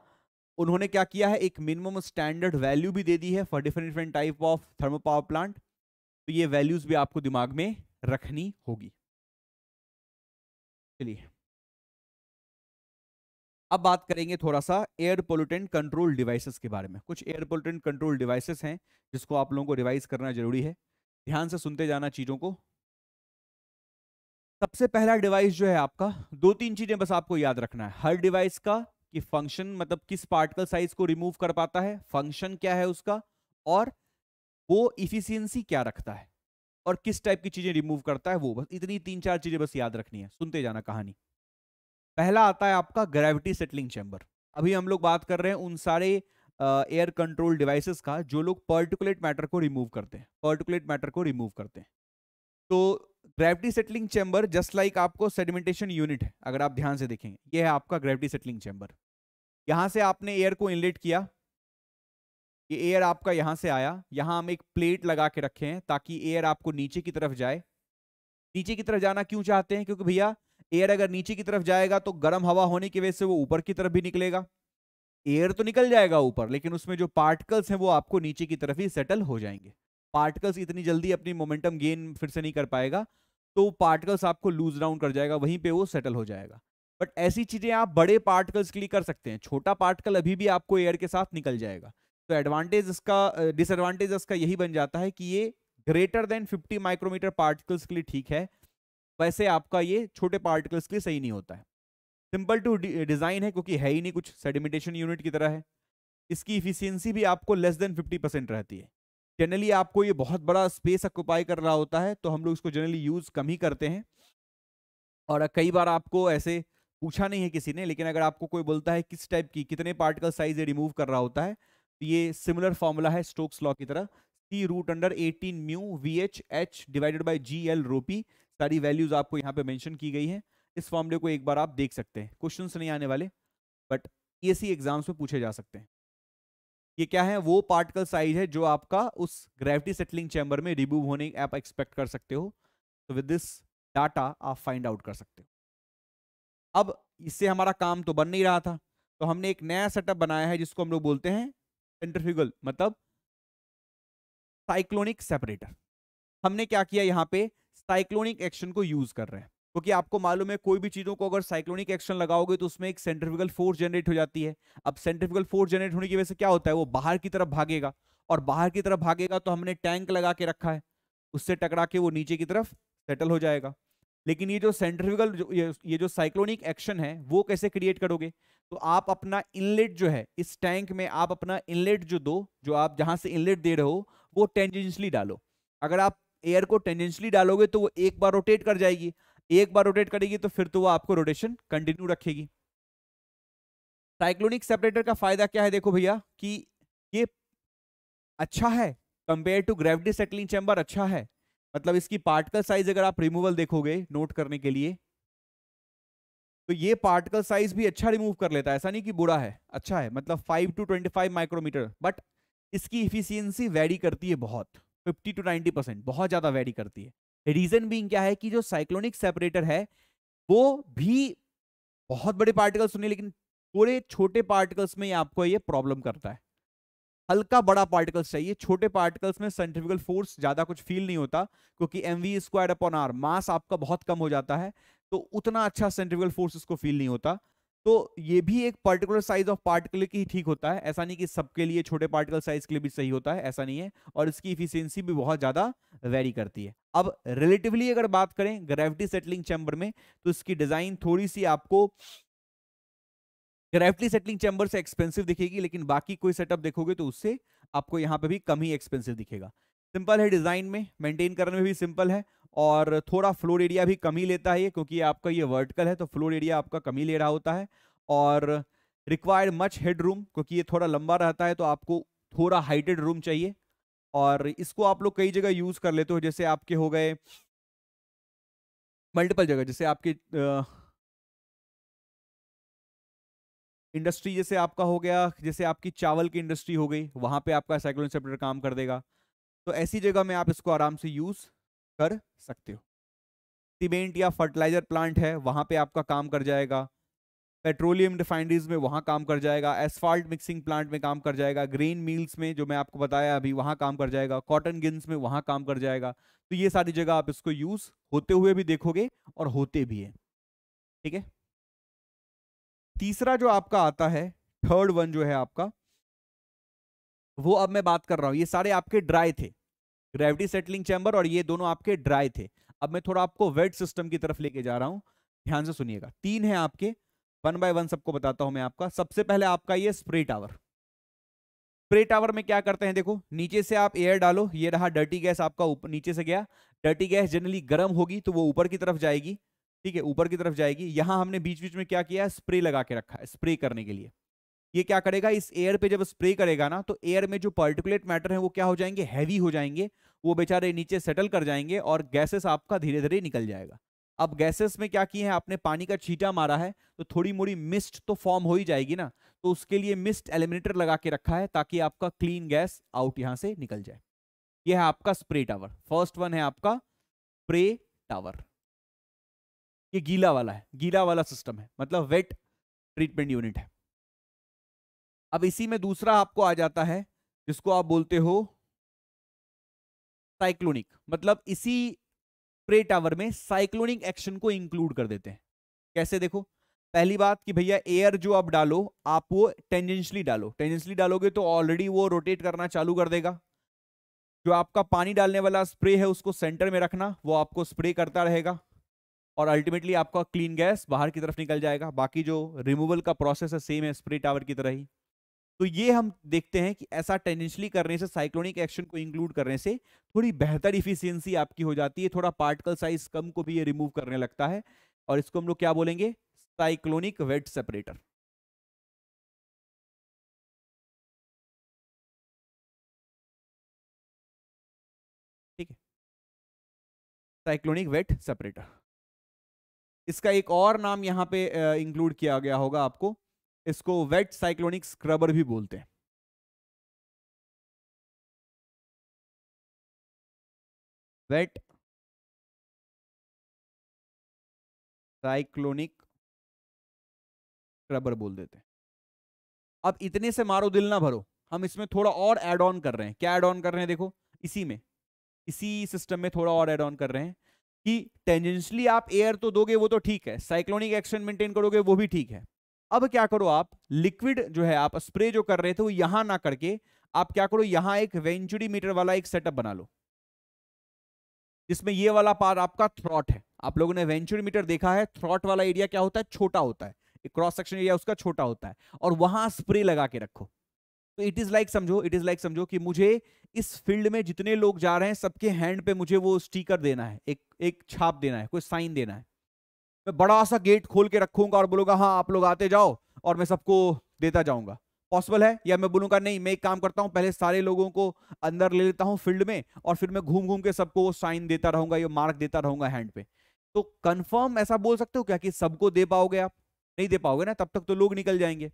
उन्होंने क्या किया है? एक मिनिमम स्टैंडर्ड वैल्यू भी दे दी है for different different type of thermo power plant तो ये वैल्यूज़ भी आपको दिमाग में रखनी होगी। चलिए। अब बात करेंगे थोड़ा सा एयर पोल्यूटेंट कंट्रोल डिवाइसेस के बारे में। कुछ एयर पोल्यूटेंट कंट्रोल डिवाइसेस हैं, जिसको आप लोगों को रिवाइज करना ज़रूरी है। ध्यान से सुनते जाना चीज़ों को। सबसे पहला डिवाइस जो है आपका दो तीन चीज़ें बस आपको याद रखना है। हर डिवाइस का कि फ़ंक्शन मतलब किस पार्टिकल साइज़ को रिमूव कर पाता है फ़ंक्शन क्या है उसका, और वो इफिशियंसी क्या रखता है, और किस टाइप की चीज़ें रिमूव करता है वो बस, इतनी तीन चार चीज़ें बस याद रखनी है। सुनते जाना कहानी। पहला आता है आपका ग्रेविटी सेटलिंग चैम्बर अभी हम लोग बात कर रहे हैं उन सारे एयर कंट्रोल डिवाइसेस का, जो लोग पर्टिकुलेट मैटर को रिमूव करते हैं पर्टिकुलेट मैटर को रिमूव करते हैं। तो gravity settling chamber just like आपको सेडिमेंटेशन यूनिट है, अगर आप ध्यान से देखेंगे, ये है आपका ग्रेविटी सेटलिंग चैम्बर यहाँ से आपने एयर को इनलेट किया, ये एयर आपका यहाँ से आया, यहाँ हम एक प्लेट लगा के रखे हैं ताकि एयर आपको नीचे की तरफ़ जाए। नीचे की तरफ़ जाना क्यों चाहते हैं? क्योंकि भैया एयर अगर नीचे की तरफ़ जाएगा तो गर्म हवा होने की वजह से वो ऊपर की तरफ़ भी निकलेगा। एयर तो निकल जाएगा ऊपर, लेकिन उसमें जो पार्टिकल्स हैं वो आपको नीचे की तरफ़ ही सेटल हो जाएँगे। पार्टिकल्स इतनी जल्दी अपनी मोमेंटम गेन फिर से नहीं कर पाएगा तो पार्टिकल्स आपको लूज डाउन कर जाएगा, वहीं पे वो सेटल हो जाएगा। बट ऐसी चीज़ें आप बड़े पार्टिकल्स के लिए कर सकते हैं, छोटा पार्टिकल अभी भी आपको एयर के साथ निकल जाएगा। तो एडवांटेज इसका डिसएडवांटेज इसका यही बन जाता है कि ये ग्रेटर देन 50 माइक्रोमीटर पार्टिकल्स के लिए ठीक है वैसे आपका ये छोटे पार्टिकल्स के लिए सही नहीं होता है। सिंपल टू डिज़ाइन है क्योंकि है ही नहीं कुछ, सेडिमेंटेशन यूनिट की तरह है। इसकी इफिशियंसी भी आपको लेस देन 50 परसेंट रहती है। जनरली आपको ये बहुत बड़ा स्पेस ऑक्यूपाई कर रहा होता है तो हम लोग इसको जनरली यूज़ कम ही करते हैं। और कई बार आपको ऐसे पूछा नहीं है किसी ने, लेकिन अगर आपको कोई बोलता है किस टाइप की, कितने पार्टिकल साइज़ ये रिमूव कर रहा होता है तो ये सिमिलर फॉर्मूला है स्टोक्स लॉ की तरह। C root under 18 mu V H H divided by G L रोपी सारी वैल्यूज़ आपको यहाँ पे मेंशन की गई हैं। इस फॉर्मूले को एक बार आप देख सकते हैं। क्वेश्चंस नहीं आने वाले बट सी एग्ज़ाम्स में पूछे जा सकते हैं। ये क्या है? वो पार्टिकल साइज़ है जो आपका उस ग्रेविटी सेटलिंग चैम्बर में रिमूव होने आप एक्सपेक्ट कर सकते हो। तो विद दिस डाटा आप फाइंड आउट कर सकते हो। अब इससे हमारा काम तो बन नहीं रहा था। तो हमने एक नया सेटअप बनाया है जिसको हम लोग बोलते हैं सेंट्रीफ्यूगल मतलब साइक्लोनिक सेपरेटर हमने क्या किया यहाँ पे? साइक्लोनिक एक्शन को यूज़ कर रहे हैं। क्योंकि आपको मालूम है कोई भी चीज़ों को अगर साइक्लोनिक एक्शन लगाओगे तो उसमें एक सेंट्रिफिकल फोर्स जनरेट हो जाती है। अब सेंट्रिफिकल फोर्स जनरेट होने की वजह से क्या होता है? वो बाहर की तरफ़ भागेगा और बाहर की तरफ़ भागेगा तो हमने टैंक लगा के रखा है। उससे टकरा के वो नीचे की तरफ़ सेटल हो जाएगा। लेकिन ये जो सेंट्रिफिकल ये, जो साइक्लोनिक एक्शन है वो कैसे क्रिएट करोगे? तो आप अपना इनलेट जो है इस टैंक में आप अपना इनलेट जो दो जो आप जहाँ से इनलेट दे रहे हो वो टेंजेंशली डालो। अगर आप एयर को टेंजेंशली डालोगे तो वो एक बार रोटेट कर जाएगी। एक बार रोटेट करेगी तो फिर तो वो आपको रोटेशन कंटिन्यू रखेगी। साइक्लोनिक सेपरेटर का फ़ायदा क्या है देखो भैया कि ये अच्छा है compare to gravity settling chamber अच्छा है। मतलब इसकी पार्टिकल साइज़ अगर आप रिमूवल देखोगे नोट करने के लिए तो ये पार्टिकल साइज़ भी अच्छा रिमूव कर लेता है। ऐसा नहीं कि बुरा है अच्छा है। मतलब 5 टू 25 माइक्रोमीटर बट इसकी इफिशियंसी वेरी करती है बहुत। 50 टू 90 परसेंट, बहुत ज़्यादा वेरी करती है। रीजन भी क्या है कि जो साइक्लोनिक सेपरेटर है, वो भी बहुत बड़े पार्टिकल्स सुनिए, लेकिन थोड़े छोटे पार्टिकल्स में आपको ये प्रॉब्लम करता है। हल्का बड़ा पार्टिकल्स चाहिए, छोटे पार्टिकल्स में साइंटिफिकल फोर्स ज़्यादा कुछ फील नहीं होता, क्योंकि M V square upon R mass आपका बहुत कम हो जाता है तो उतना अच्छा सेंट्रिफिकल फोर्स इसको फील नहीं होता। तो ये भी एक पर्टिकुलर साइज़ ऑफ़ पार्टिकल की ठीक होता है। ऐसा नहीं कि सबके लिए छोटे पार्टिकल साइज़ के लिए भी सही होता है, ऐसा नहीं है। और इसकी इफिशियंसी भी बहुत ज़्यादा वेरी करती है। अब रिलेटिवली अगर बात करें ग्रेविटी सेटलिंग चैम्बर में तो इसकी डिज़ाइन थोड़ी सी आपको ग्रेविटी सेटलिंग चैम्बर से एक्सपेंसिव दिखेगी, लेकिन बाकी कोई सेटअप देखोगे तो उससे आपको यहाँ पे भी कम ही एक्सपेंसिव दिखेगा। सिंपल है डिज़ाइन में मेंटेन करने में भी सिंपल है। और थोड़ा फ्लोर एरिया भी कम ही लेता है क्योंकि आपका ये वर्टिकल है तो फ्लोर एरिया आपका कम ही ले रहा होता है। और रिक्वायर्ड मच हेड रूम क्योंकि ये थोड़ा लंबा रहता है तो आपको थोड़ा हाइटेड रूम चाहिए। और इसको आप लोग कई जगह यूज़ कर लेते हो, जैसे आपके हो गए मल्टीपल जगह, जैसे आपके इंडस्ट्री जैसे आपका हो गया, जैसे आपकी चावल की इंडस्ट्री हो गई, वहाँ पे आपका साइक्लोन सेपरेटर काम कर देगा। तो ऐसी जगह में आप इसको आराम से यूज़ कर सकते हो। सीमेंट या फर्टिलाइज़र प्लांट है, वहाँ पे आपका काम कर जाएगा। पेट्रोलियम रिफाइनरीज में वहाँ काम कर जाएगा, एसफाल्ट मिक्सिंग प्लांट में काम कर जाएगा, ग्रेन मिल्स में जो मैं आपको बताया अभी, वहाँ काम कर जाएगा, कॉटन गिन्स में वहाँ काम कर जाएगा। तो ये सारी जगह आप इसको यूज़ होते हुए भी देखोगे और होते भी है। ठीक है? तीसरा जो आपका आता है, थर्ड वन जो है आपका, वो अब मैं बात कर रहा हूँ, ये सारे आपके ड्राई थे। ग्रेविटी सेटलिंग चैम्बर और ये दोनों आपके ड्राई थे। अब मैं थोड़ा आपको वेट सिस्टम की तरफ़ लेके जा रहा हूँ। ध्यान से सुनिएगा। तीन है आपके। वन बाय वन सबको बताता हूँ मैं आपका। सबसे पहले आपका ये स्प्रे टावर स्प्रे टावर में क्या करते हैं देखो, नीचे से आप एयर डालो, ये रहा डर्टी गैस आपका ऊपर नीचे से गया। डर्टी गैस जनरली गर्म होगी तो वो ऊपर की तरफ़ जाएगी। ठीक है, ऊपर की तरफ़ जाएगी। यहाँ हमने बीच बीच में क्या किया स्प्रे लगा के रखा है स्प्रे करने के लिए। ये क्या करेगा? इस एयर पे जब स्प्रे करेगा ना तो एयर में जो पर्टिकुलेट मैटर है, वो क्या हो जाएँगे? हैवी हो जाएँगे। वो बेचारे नीचे सेटल कर जाएँगे और गैसेस आपका धीरे धीरे निकल जाएगा। अब गैसेस में क्या किए हैं? आपने पानी का छीटा मारा है तो थोड़ी मोड़ी मिस्ट तो फॉर्म हो ही जाएगी ना। तो उसके लिए मिस्ट एलिमिनेटर लगा के रखा है, ताकि आपका क्लीन गैस आउट यहाँ से निकल जाए। यह है आपका स्प्रे टावर फ़र्स्ट वन है आपका स्प्रे टावर ये गीला वाला है। गीला वाला सिस्टम है। मतलब वेट ट्रीटमेंट यूनिट है। अब इसी में दूसरा आपको आ जाता है, जिसको आप बोलते हो साइक्लोनिक मतलब इसी स्प्रे टावर में साइक्लोनिक एक्शन को इंक्लूड कर देते हैं। कैसे देखो? पहली बात कि भैया एयर जो आप डालो, आप वो टेंजेंशली डालो। टेंजेंशली डालोगे तो ऑलरेडी वो रोटेट करना चालू कर देगा। जो आपका पानी डालने वाला स्प्रे है, उसको सेंटर में रखना, वो आपको स्प्रे करता रहेगा। और अल्टीमेटली आपका क्लीन गैस बाहर की तरफ़ निकल जाएगा। बाकी जो रिमूवल का प्रोसेस है सेम है स्प्रे टावर की तरह ही। तो ये हम देखते हैं कि ऐसा टेंडेंशली करने से, साइक्लोनिक एक्शन को इंक्लूड करने से थोड़ी बेहतर इफिशियंसी आपकी हो जाती है, थोड़ा पार्टिकल साइज़ कम को भी ये रिमूव करने लगता है। और इसको हम लोग क्या बोलेंगे? Cyclonic wet separator. ठीक है। Cyclonic wet separator. इसका एक और नाम यहाँ पे इंक्लूड किया गया होगा आपको। इसको वेट साइक्लोनिक स्क्रबर भी बोलते हैं। वेट साइक्लोनिक स्क्रबर बोल देते हैं। अब इतने से मारो, दिल ना भरो। हम इसमें थोड़ा और एड ऑन कर रहे हैं। क्या एड ऑन कर रहे हैं? देखो, इसी में। इसी सिस्टम में थोड़ा और एड ऑन कर रहे हैं कि टेंजेंशली आप एयर तो दोगे, वो तो ठीक है। साइक्लोनिक एक्शन मेंटेन करोगे, वो भी ठीक है। अब क्या करो आप? लिक्विड जो है आप स्प्रे जो कर रहे थे वो यहाँ ना करके आप क्या करो? यहाँ एक वेंचुरी मीटर वाला एक सेटअप बना लो। जिसमें ये वाला पार्ट आपका थ्रॉट है। आप लोगों ने वेंचुरी मीटर देखा है? थ्रॉट वाला एरिया क्या होता है? छोटा होता है। क्रॉस सेक्शन एरिया उसका छोटा होता है। और वहाँ स्प्रे लगा के रखो। तो इट इज़ लाइक समझो इट इज़ लाइक समझो कि मुझे इस फ़ील्ड में जितने लोग जा रहे हैं, सबके हैंड पे मुझे वो स्टीकर देना है। एक एक छाप देना है, कोई साइन देना है। मैं बड़ा सा गेट खोल के रखूँगा और बोलूँगा हाँ आप लोग आते जाओ और मैं सबको देता जाऊँगा। पॉसिबल है? या मैं बोलूँगा, नहीं, मैं एक काम करता हूँ, पहले सारे लोगों को अंदर ले लेता हूँ फ़ील्ड में और फिर मैं घूम घूम के सबको साइन देता रहूँगा, या मार्क देता रहूँगा हैंड पे। तो कंफर्म ऐसा बोल सकते हो क्या कि सबको दे पाओगे आप? नहीं दे पाओगे ना, तब तक तो लोग निकल जाएँगे।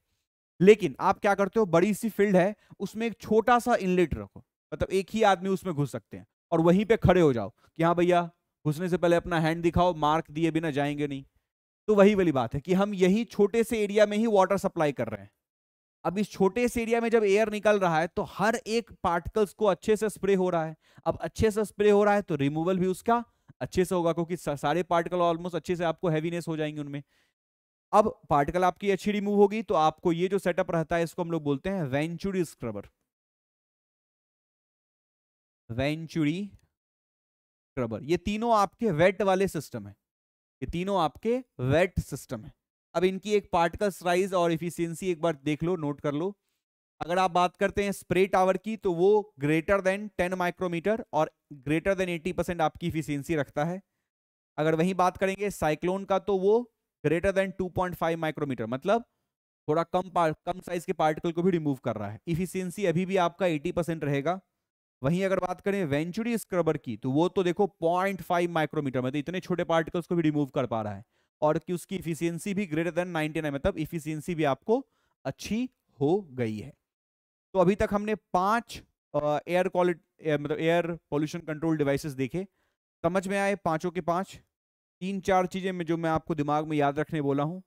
लेकिन आप क्या करते हो, बड़ी सी फ़ील्ड है, उसमें एक छोटा सा इनलेट रखो। मतलब एक ही आदमी उसमें घुस सकते हैं और वहीं पे खड़े हो जाओ कि हाँ भैया घुसने से पहले अपना हैंड दिखाओ मार्क दिए बिना जाएँगे नहीं। तो वही वाली बात है कि हम यही छोटे से एरिया में ही वाटर सप्लाई कर रहे हैं। अब इस छोटे से एरिया में जब एयर निकल रहा है तो हर एक पार्टिकल्स को अच्छे से स्प्रे हो रहा है। अब अच्छे से स्प्रे हो रहा है तो रिमूवल भी उसका अच्छे से होगा, क्योंकि सारे पार्टिकल ऑलमोस्ट अच्छे से आपको हैवीनेस हो जाएँगे उनमें। अब पार्टिकल आपकी अच्छी रिमूव होगी तो आपको ये जो सेटअप रहता है, इसको हम लोग बोलते हैं वेंचुरी स्क्रबर वेंचुरी स्क्रबर ये तीनों आपके वेट वाले सिस्टम है। ये तीनों आपके वेट सिस्टम है। अब इनकी एक पार्टिकल साइज़ और इफिशियंसी एक बार देख लो नोट कर लो। अगर आप बात करते हैं स्प्रे टावर की तो वो ग्रेटर देन 10 माइक्रोमीटर और ग्रेटर देन 80 परसेंट आपकी इफिशियंसी रखता है। अगर वही बात करेंगे साइक्लोन का तो वो ग्रेटर देन 2.5 माइक्रोमीटर मतलब थोड़ा कम कम साइज़ के पार्टिकल को भी रिमूव कर रहा है। इफिशियंसी अभी भी आपका 80 परसेंट रहेगा। वहीं अगर बात करें वेंचुरी स्क्रबर की तो वो तो देखो 0.5 माइक्रोमीटर मतलब इतने छोटे पार्टिकल्स को भी रिमूव कर पा रहा है और कि उसकी इफिशियंसी भी ग्रेटर देन 99 मतलब इफिशियंसी भी आपको अच्छी हो गई है। तो अभी तक हमने पाँच एयर क्वालिटी मतलब एयर पोल्यूशन कंट्रोल डिवाइसेस देखे, समझ में आए पाँचों के पाँच? तीन चार चीज़ें में, जो मैं आपको दिमाग में याद रखने बोला हूँ,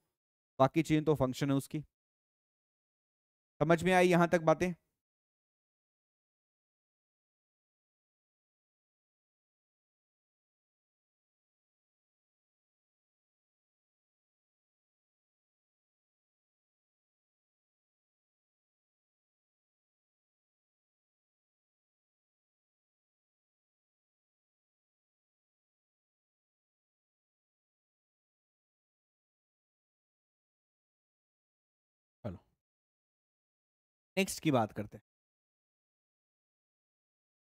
बाकी चीज़ें तो फ़ंक्शन है उसकी। समझ में आई यहाँ तक बातें? नेक्स्ट की बात करते हैं।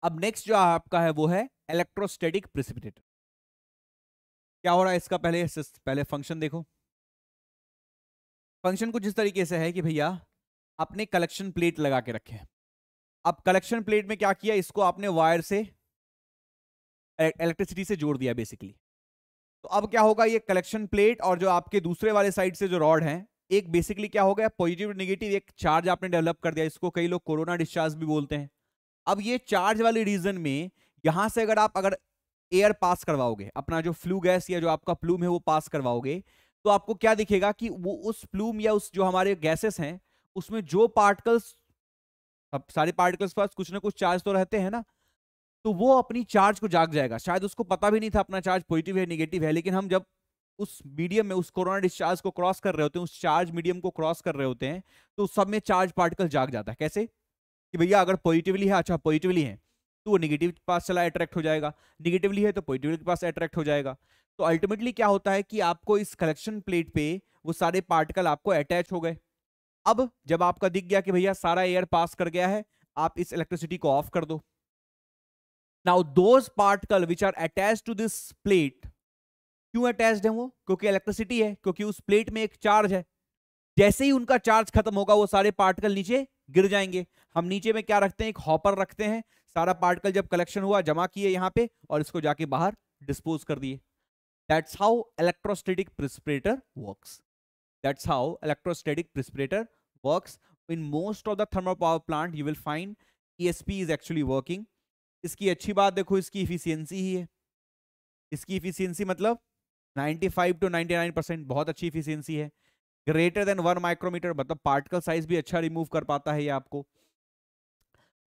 अब नेक्स्ट जो आपका है, वो है इलेक्ट्रोस्टेटिक प्रिसिपिटेटर क्या हो रहा है इसका पहले पहले फ़ंक्शन देखो। फ़ंक्शन कुछ इस तरीके से है कि भैया आपने कलेक्शन प्लेट लगा के रखे। अब कलेक्शन प्लेट में क्या किया, इसको आपने वायर से इलेक्ट्रिसिटी से जोड़ दिया बेसिकली तो अब क्या होगा, ये कलेक्शन प्लेट और जो आपके दूसरे वाले साइड से जो रॉड है एक बेसिकली क्या हो गया? पॉजिटिव नेगेटिव एक चार्ज आपने डेवलप कर दिया, इसको कई लोग कोरोना डिस्चार्ज भी बोलते हैं। अब ये चार्ज वाले रीजन में यहाँ से अगर आप, अगर एयर पास करवाओगे, अपना जो फ्लू गैस या जो आपका प्लूम है वो पास करवाओगे तो आपको क्या दिखेगा कि वो उस प्लूम या उस जो हमारे गैसेस हैं, उसमें जो पार्टिकल्स सारे पार्टिकल्स पास कुछ ना कुछ चार्ज तो रहते हैं ना तो वो अपनी चार्ज को जाग जाएगा। शायद उसको पता भी नहीं था अपना चार्ज पॉजिटिव है निगेटिव है, लेकिन हम जब उस मीडियम में, उस कोरोना डिस्चार्ज को क्रॉस कर रहे होते हैं, उस चार्ज मीडियम को क्रॉस कर रहे होते हैं तो सब में चार्ज पार्टिकल जाग जाता है। कैसे? कि भैया, अगर पॉजिटिवली है अच्छा पॉजिटिवली है तो वो निगेटिव के पास चला अट्रैक्ट हो जाएगा। निगेटिवली है तो पॉजिटिव के पास अट्रैक्ट हो जाएगा। तो अल्टीमेटली क्या होता है कि आपको इस कलेक्शन प्लेट पे वो सारे पार्टिकल आपको अटैच हो गए। अब जब आपका दिख गया कि भैया, सारा एयर पास कर गया है, आप इस इलेक्ट्रिसिटी को ऑफ़ कर दो। Now those particle which are attach to this plate क्यों अटैच्ड है वो? क्योंकि इलेक्ट्रिसिटी है, क्योंकि उस प्लेट में एक चार्ज है। जैसे ही उनका चार्ज खत्म होगा, वो सारे पार्टिकल नीचे गिर जाएँगे। हम नीचे में क्या रखते हैं? एक हॉपर रखते हैं। सारा पार्टिकल जब कलेक्शन हुआ, जमा किए यहाँ पे और इसको जाके बाहर डिस्पोज कर दिए। That's how electrostatic precipitator works that's how electrostatic precipitator works in most of the thermal power plant you will find ESP is actually working इसकी अच्छी बात देखो, इसकी इफिशियंसी ही है। इसकी इफिशियंसी मतलब 95 टू 99 परसेंट बहुत अच्छी इफिशियंसी है। ग्रेटर देन वन माइक्रोमीटर मतलब पार्टिकल साइज़ भी अच्छा रिमूव कर पाता है ये आपको।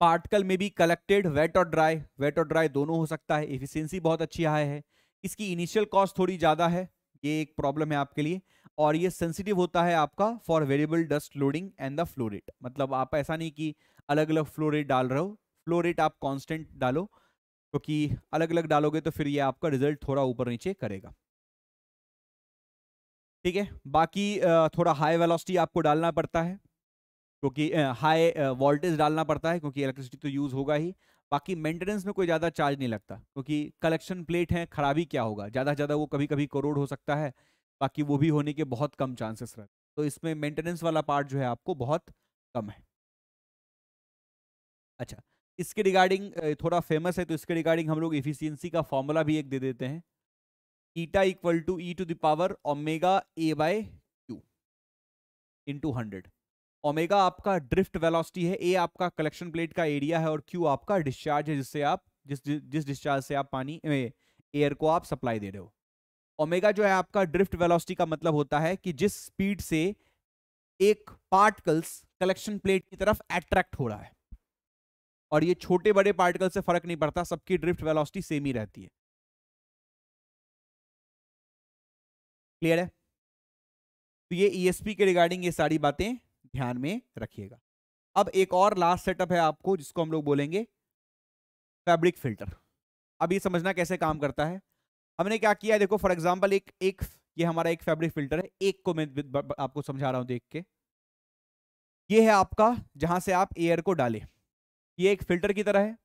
पार्टिकल में भी कलेक्टेड वेट और ड्राई वेट और ड्राई दोनों हो सकता है। इफिशियंसी बहुत अच्छी आया है। इसकी इनिशियल कॉस्ट थोड़ी ज़्यादा है, ये एक प्रॉब्लम है आपके लिए। और ये सेंसिटिव होता है आपका for variable dust loading and the flow rate मतलब आप ऐसा नहीं कि अलग अलग फ्लोरेट डाल रहे हो। फ्लोरेट आप कांस्टेंट डालो, क्योंकि तो अलग अलग डालोगे तो फिर ये आपका रिज़ल्ट थोड़ा ऊपर नीचे करेगा। ठीक है? बाकी थोड़ा हाई वेलोसिटी आपको डालना पड़ता है, क्योंकि हाई वोल्टेज डालना पड़ता है, क्योंकि इलेक्ट्रिसिटी तो यूज़ होगा ही। बाकी मेंटेनेंस में कोई ज़्यादा चार्ज नहीं लगता, क्योंकि कलेक्शन प्लेट है, खराबी क्या होगा? ज़्यादा ज़्यादा वो कभी कभी करोड़ हो सकता है, बाकी वो भी होने के बहुत कम चांसेस रहते तो इसमें मेंटेनेंस वाला पार्ट जो है आपको बहुत कम है। अच्छा इसके रिगार्डिंग थोड़ा फ़ेमस है तो इसके रिगार्डिंग हम लोग इफिशियंसी का फॉर्मूला भी एक दे देते हैं। Eta equal to e to the power omega A by Q into hundred omega आपका ड्रिफ्ट वेलोसिटी है ए आपका कलेक्शन प्लेट का एरिया है और क्यू आपका डिस्चार्ज है, जिससे आप, जिस जिस डिस्चार्ज से आप पानी एयर को आप सप्लाई दे रहे हो। ओमेगा जो है आपका ड्रिफ्ट वेलोसिटी का मतलब होता है कि जिस स्पीड से एक पार्टिकल्स कलेक्शन प्लेट की तरफ़ अट्रैक्ट हो रहा है। और ये छोटे बड़े पार्टिकल से फ़र्क नहीं पड़ता, सबकी ड्रिफ्ट वेलोसिटी सेम ही रहती है। क्लियर है? तो ये ईएसपी के रिगार्डिंग ये सारी बातें ध्यान में रखिएगा। अब एक और लास्ट सेटअप है आपको, जिसको हम लोग बोलेंगे फैब्रिक फ़िल्टर अब ये समझना कैसे काम करता है? हमने क्या किया देखो फॉर एग्ज़ाम्पल एक एक, ये हमारा एक फैब्रिक फ़िल्टर है। एक को मैं आपको समझा रहा हूँ देख के। ये है आपका, जहाँ से आप एयर को डालें। ये एक फ़िल्टर की तरह है।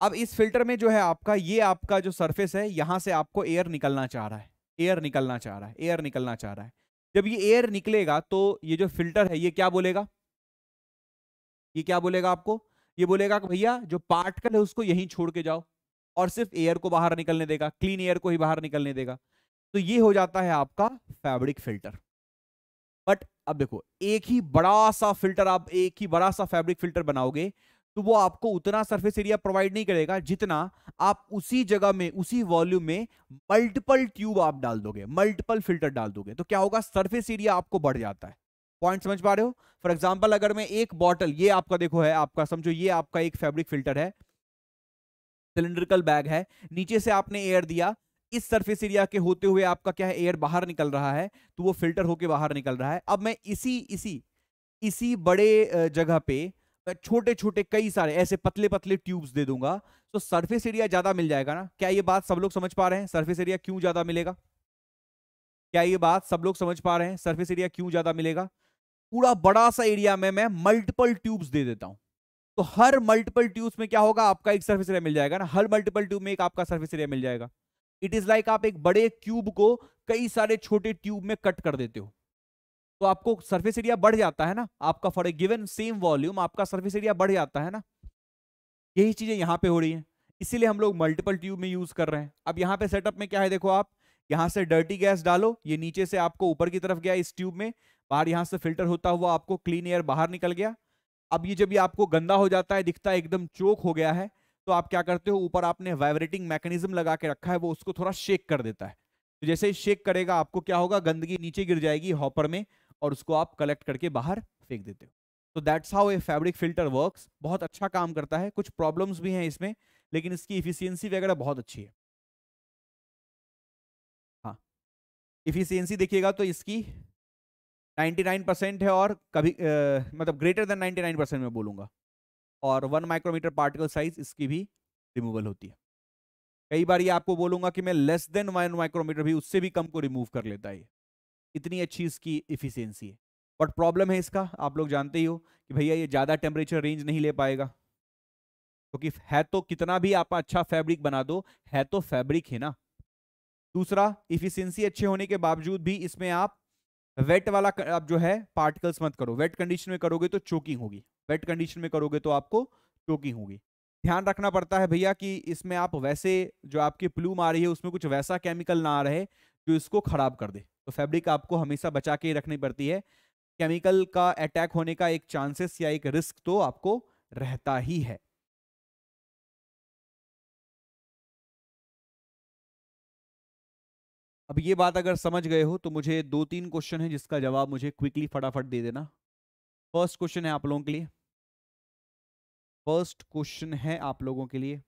अब इस फ़िल्टर में जो है आपका, ये आपका जो सरफेस है, यहाँ से आपको एयर निकलना चाह रहा है। एयर निकलना चाह रहा है, एयर निकलना चाह रहा है। जब ये एयर निकलेगा तो ये जो फ़िल्टर है, ये क्या बोलेगा? ये क्या बोलेगा आपको? ये बोलेगा कि भैया, जो पार्टिकल है, उसको यहीं छोड़ के जाओ और सिर्फ़ एयर को बाहर निकलने देगा, क्लीन एयर को ही बाहर निकलने देगा। तो ये हो जाता है आपका फैब्रिक फ़िल्टर। बट अब देखो, एक ही बड़ा सा फ़िल्टर आप, एक ही बड़ा सा फैब्रिक फ़िल्टर बनाओगे तो वो आपको उतना सरफेस एरिया प्रोवाइड नहीं करेगा जितना आप उसी जगह में, उसी वॉल्यूम में मल्टीपल ट्यूब आप डाल दोगे मल्टीपल फ़िल्टर डाल दोगे। तो क्या होगा? सरफेस एरिया आपको बढ़ जाता है। पॉइंट समझ पा रहे हो? फॉर एग्ज़ाम्पल अगर मैं एक बॉटल ये आपका देखो है, आपका समझो ये आपका एक फैब्रिक फ़िल्टर है। सिलिंड्रिकल बैग है। नीचे से आपने एयर दिया। इस सरफेस एरिया के होते हुए आपका क्या है? एयर बाहर निकल रहा है तो वो फ़िल्टर होके बाहर निकल रहा है। अब मैं इसी इसी इसी बड़े जगह पे छोटे छोटे कई सारे ऐसे पतले पतले ट्यूब्स दे दूँगा। तो सरफेस एरिया ज़्यादा मिल जाएगा ना? क्या ये बात सब लोग समझ पा रहे हैं? सरफेस एरिया क्यों ज़्यादा मिलेगा? क्या ये बात सब लोग समझ पा रहे हैं? सरफेस एरिया क्यों ज़्यादा मिलेगा? पूरा बड़ा सा एरिया में मैं मल्टीपल ट्यूब्स दे देता हूँ। तो हर मल्टीपल ट्यूब्स में क्या होगा? आपका एक सर्फेस एरिया मिल जाएगा ना? हर मल्टीपल ट्यूब में एक आपका सर्फेस एरिया मिल जाएगा। इट इज़ लाइक आप एक बड़े क्यूब को कई सारे छोटे ट्यूब में कट कर देते हो। तो आपको सरफेस एरिया बढ़ जाता है ना? आपका for a given same volume आपका सरफेस एरिया बढ़ जाता है ना? यही चीज़ें यहाँ पे हो रही हैं। इसीलिए हम लोग मल्टीपल ट्यूब में यूज़ कर रहे हैं। अब यहाँ पे सेटअप में क्या है देखो आप? यहाँ से डर्टी गैस डालो, ये नीचे से आपको ऊपर की तरफ़ गया इस ट्यूब में, बाहर यहाँ से फ़िल्टर होता हुआ आपको क्लीन एयर बाहर निकल गया। अब ये जब ये आपको गंदा हो जाता है, दिखता है एकदम चोक हो गया है तो आप क्या करते हो? ऊपर आपने वाइब्रेटिंग मैकेनिज्म लगा के रखा है, वो उसको थोड़ा शेक कर देता है। तो जैसे ही शेक करेगा, आपको क्या होगा? गंदगी नीचे गिर जाएगी हॉपर में और उसको आप कलेक्ट करके बाहर फेंक देते हो। तो that's how a fabric filter works बहुत अच्छा काम करता है। कुछ प्रॉब्लम्स भी हैं इसमें लेकिन इसकी इफिशियंसी वगैरह बहुत अच्छी है। हाँ। इफिशियंसी देखिएगा तो इसकी 99 परसेंट है और कभी आ, मतलब ग्रेटर देन 99 परसेंट में बोलूँगा। और वन माइक्रोमीटर पार्टिकल साइज़ इसकी भी रिमूवल होती है। कई बार ये आपको बोलूँगा कि मैं लेस देन वन माइक्रोमीटर भी उससे भी कम को रिमूव कर लेता है इतनी अच्छी इसकी इफिशियंसी है। बट प्रॉब्लम है इसका, आप लोग जानते ही हो कि भैया ये ज़्यादा टेम्परेचर रेंज नहीं ले पाएगा। क्योंकि तो है तो कितना भी आप अच्छा फैब्रिक बना दो, है तो फैब्रिक है ना। दूसरा इफिशियंसी अच्छे होने के बावजूद भी इसमें आप वेट वाला आप जो है पार्टिकल्स मत करो। वेट कंडीशन में करोगे तो चोकिंग होगी। वेट कंडीशन में करोगे तो आपको चोकिंग होगी। ध्यान रखना पड़ता है भैया कि इसमें आप वैसे जो आपकी प्लूम आ रही है, उसमें कुछ वैसा केमिकल ना आ रहे जो इसको खराब कर दे। तो फैब्रिक आपको हमेशा बचा के रखनी पड़ती है। केमिकल का अटैक होने का एक चांसेस या एक रिस्क तो आपको रहता ही है। अब ये बात अगर समझ गए हो तो मुझे दो तीन क्वेश्चन है जिसका जवाब मुझे क्विकली फटाफट दे देना। फ़र्स्ट क्वेश्चन है आप लोगों के लिए। फ़र्स्ट क्वेश्चन है आप लोगों के लिए।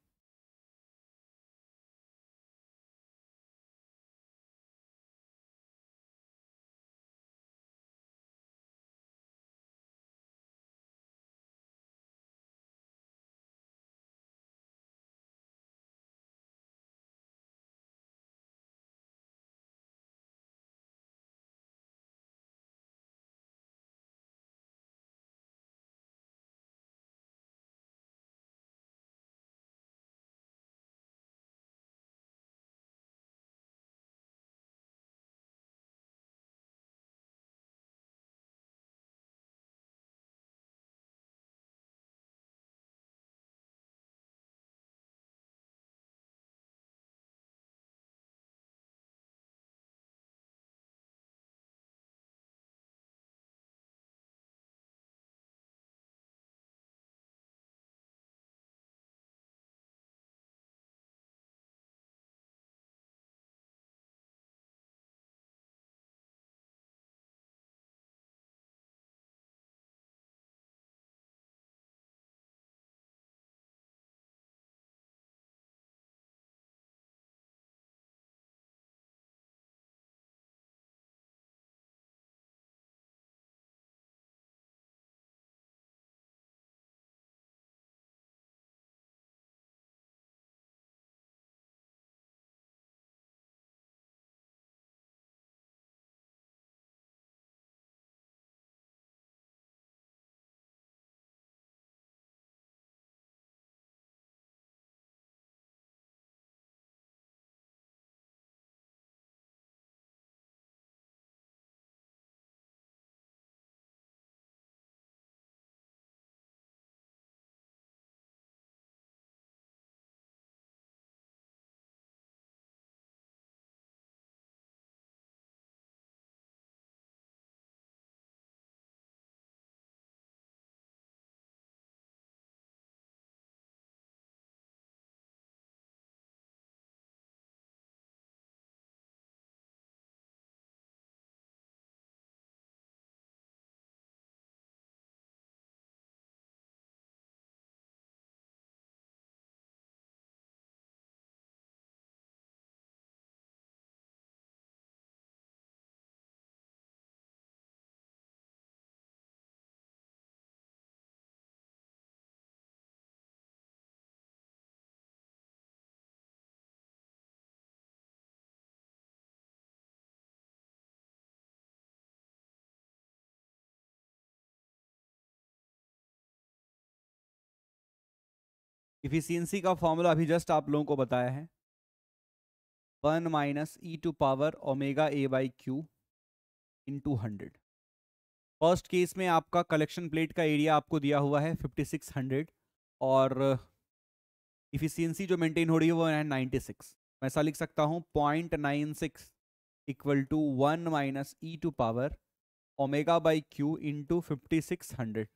इफिशियंसी का फॉर्मूला अभी जस्ट आप लोगों को बताया है one minus e to power omega A by Q into hundred first case में आपका कलेक्शन प्लेट का एरिया आपको दिया हुआ है 5600 और इफिशियंसी जो मेंटेन हो रही है वो है 96 मैं ऐसा लिख सकता हूँ point nine six equal to one minus e to power omega by Q into fifty six hundred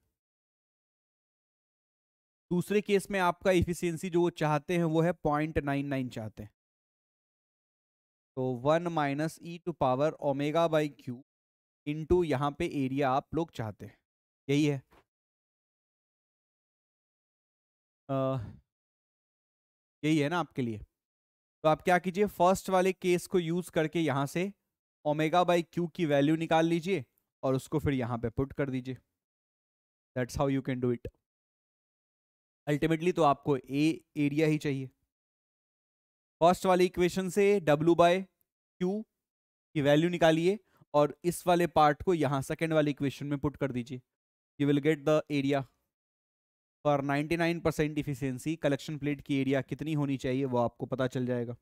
दूसरे केस में आपका इफिशियंसी जो वो चाहते हैं वो है पॉइंट नाइन नाइन चाहते हैं। तो one minus e to power omega by Q into यहाँ पे एरिया आप लोग चाहते हैं। यही है। आ, यही है ना आपके लिए। तो आप क्या कीजिए फ़र्स्ट वाले केस को यूज़ करके यहाँ से ओमेगा बाई क्यू की वैल्यू निकाल लीजिए और उसको फिर यहाँ पे पुट कर दीजिए। That's how you can do it ultimately तो आपको ए एरिया ही चाहिए। फ़र्स्ट वाली इक्वेशन से डब्ल्यू बाय क्यू की वैल्यू निकालिए और इस वाले पार्ट को यहाँ सेकेंड वाली इक्वेशन में पुट कर दीजिए। You will get the area for 99 percent efficiency collection plate की एरिया कितनी होनी चाहिए वो आपको पता चल जाएगा।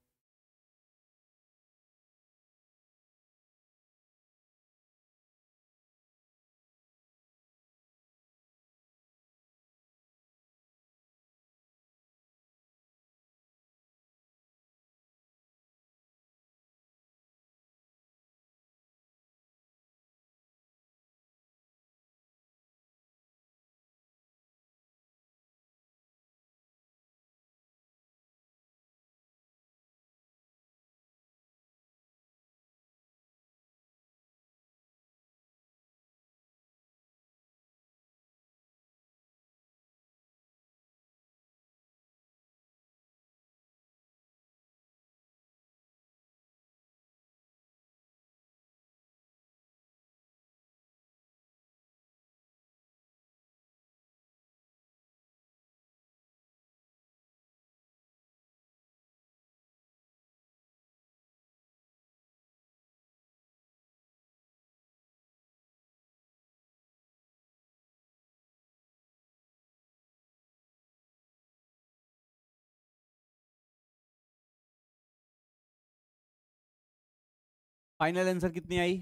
फाइनल आंसर कितनी आई?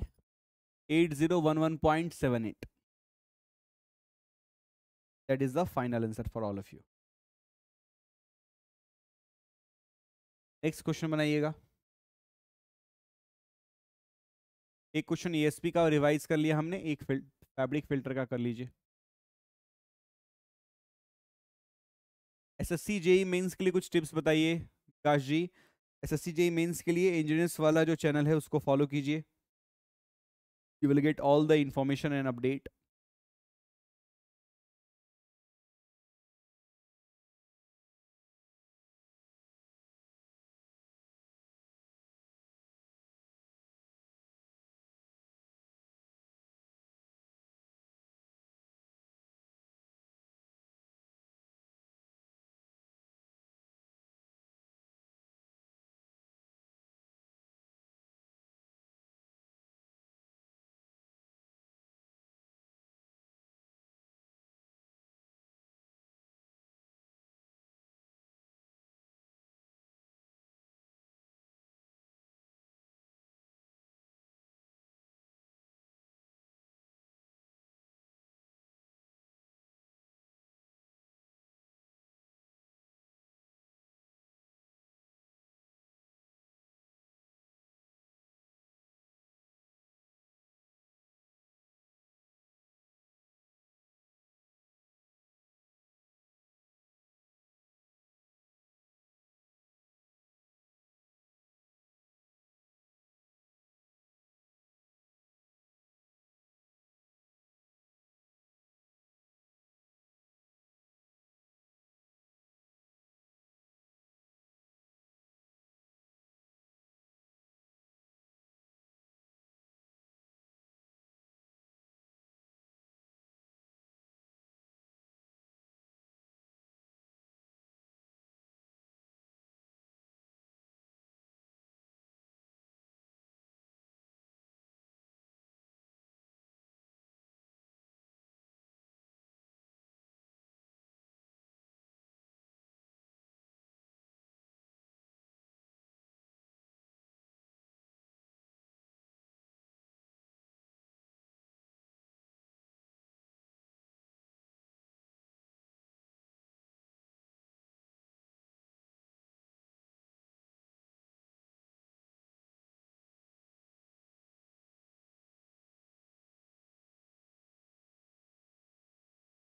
Eight zero one one point seven eight that is the final answer for all of you next question बनाइएगा। एक क्वेश्चन ईएसपी का रिवाइज कर लिया हमने, एक फिल्ट फैब्रिक फ़िल्टर का कर लीजिए। एसएससी जेई मेंस के लिए कुछ टिप्स बताइए Vikas ji. S S C mains के लिए इंजीनियर्स वाला जो चैनल है, उसको फॉलो कीजिए। You will get all the information and update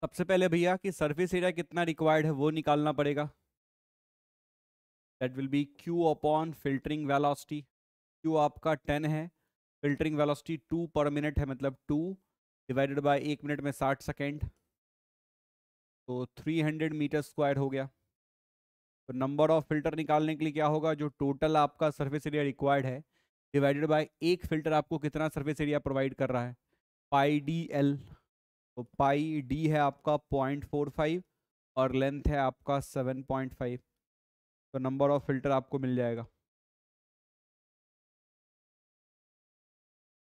सबसे पहले भैया कि सरफेस एरिया कितना रिक्वायर्ड है, वो निकालना पड़ेगा। That will be Q upon filtering velocity Q आपका टेन है filtering velocity two per minute है मतलब टू डिवाइडेड बाय एक मिनट में साठ सेकेंड तो थ्री हंड्रेड मीटर स्क्वायर हो गया। तो नंबर ऑफ़ फ़िल्टर निकालने के लिए क्या होगा? जो टोटल आपका सरफेस एरिया रिक्वायर्ड है डिवाइडेड बाय एक फ़िल्टर आपको कितना सरफेस एरिया प्रोवाइड कर रहा है? पाई डी एल तो पाई डी है आपका पॉइंट फोर फाइव और लेंथ है आपका सेवन पॉइंट फाइव। तो नंबर ऑफ़ फ़िल्टर आपको मिल जाएगा।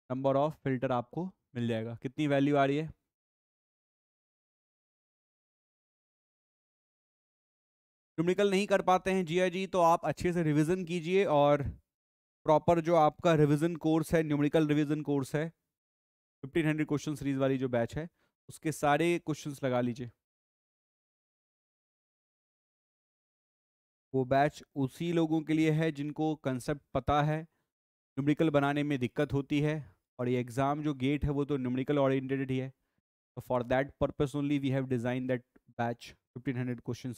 नंबर ऑफ़ फ़िल्टर आपको मिल जाएगा। कितनी वैल्यू आ रही है? न्यूमेरिकल नहीं कर पाते हैं जिया जी तो आप अच्छे से रिवीजन कीजिए और प्रॉपर जो आपका रिवीजन कोर्स है न्यूमेरिकल रिवीजन कोर्स है 1500 क्वेश्चन सीरीज़ वाली जो बैच है उसके सारे क्वेश्चंस लगा लीजिए। वो बैच उसी लोगों के लिए है जिनको कंसेप्ट पता है न्यूमेरिकल बनाने में दिक्कत होती है और ये एग्ज़ाम जो गेट है वो तो न्यूमेरिकल ओरिएंटेड ही है। For that purpose only we have design that batch 1500 question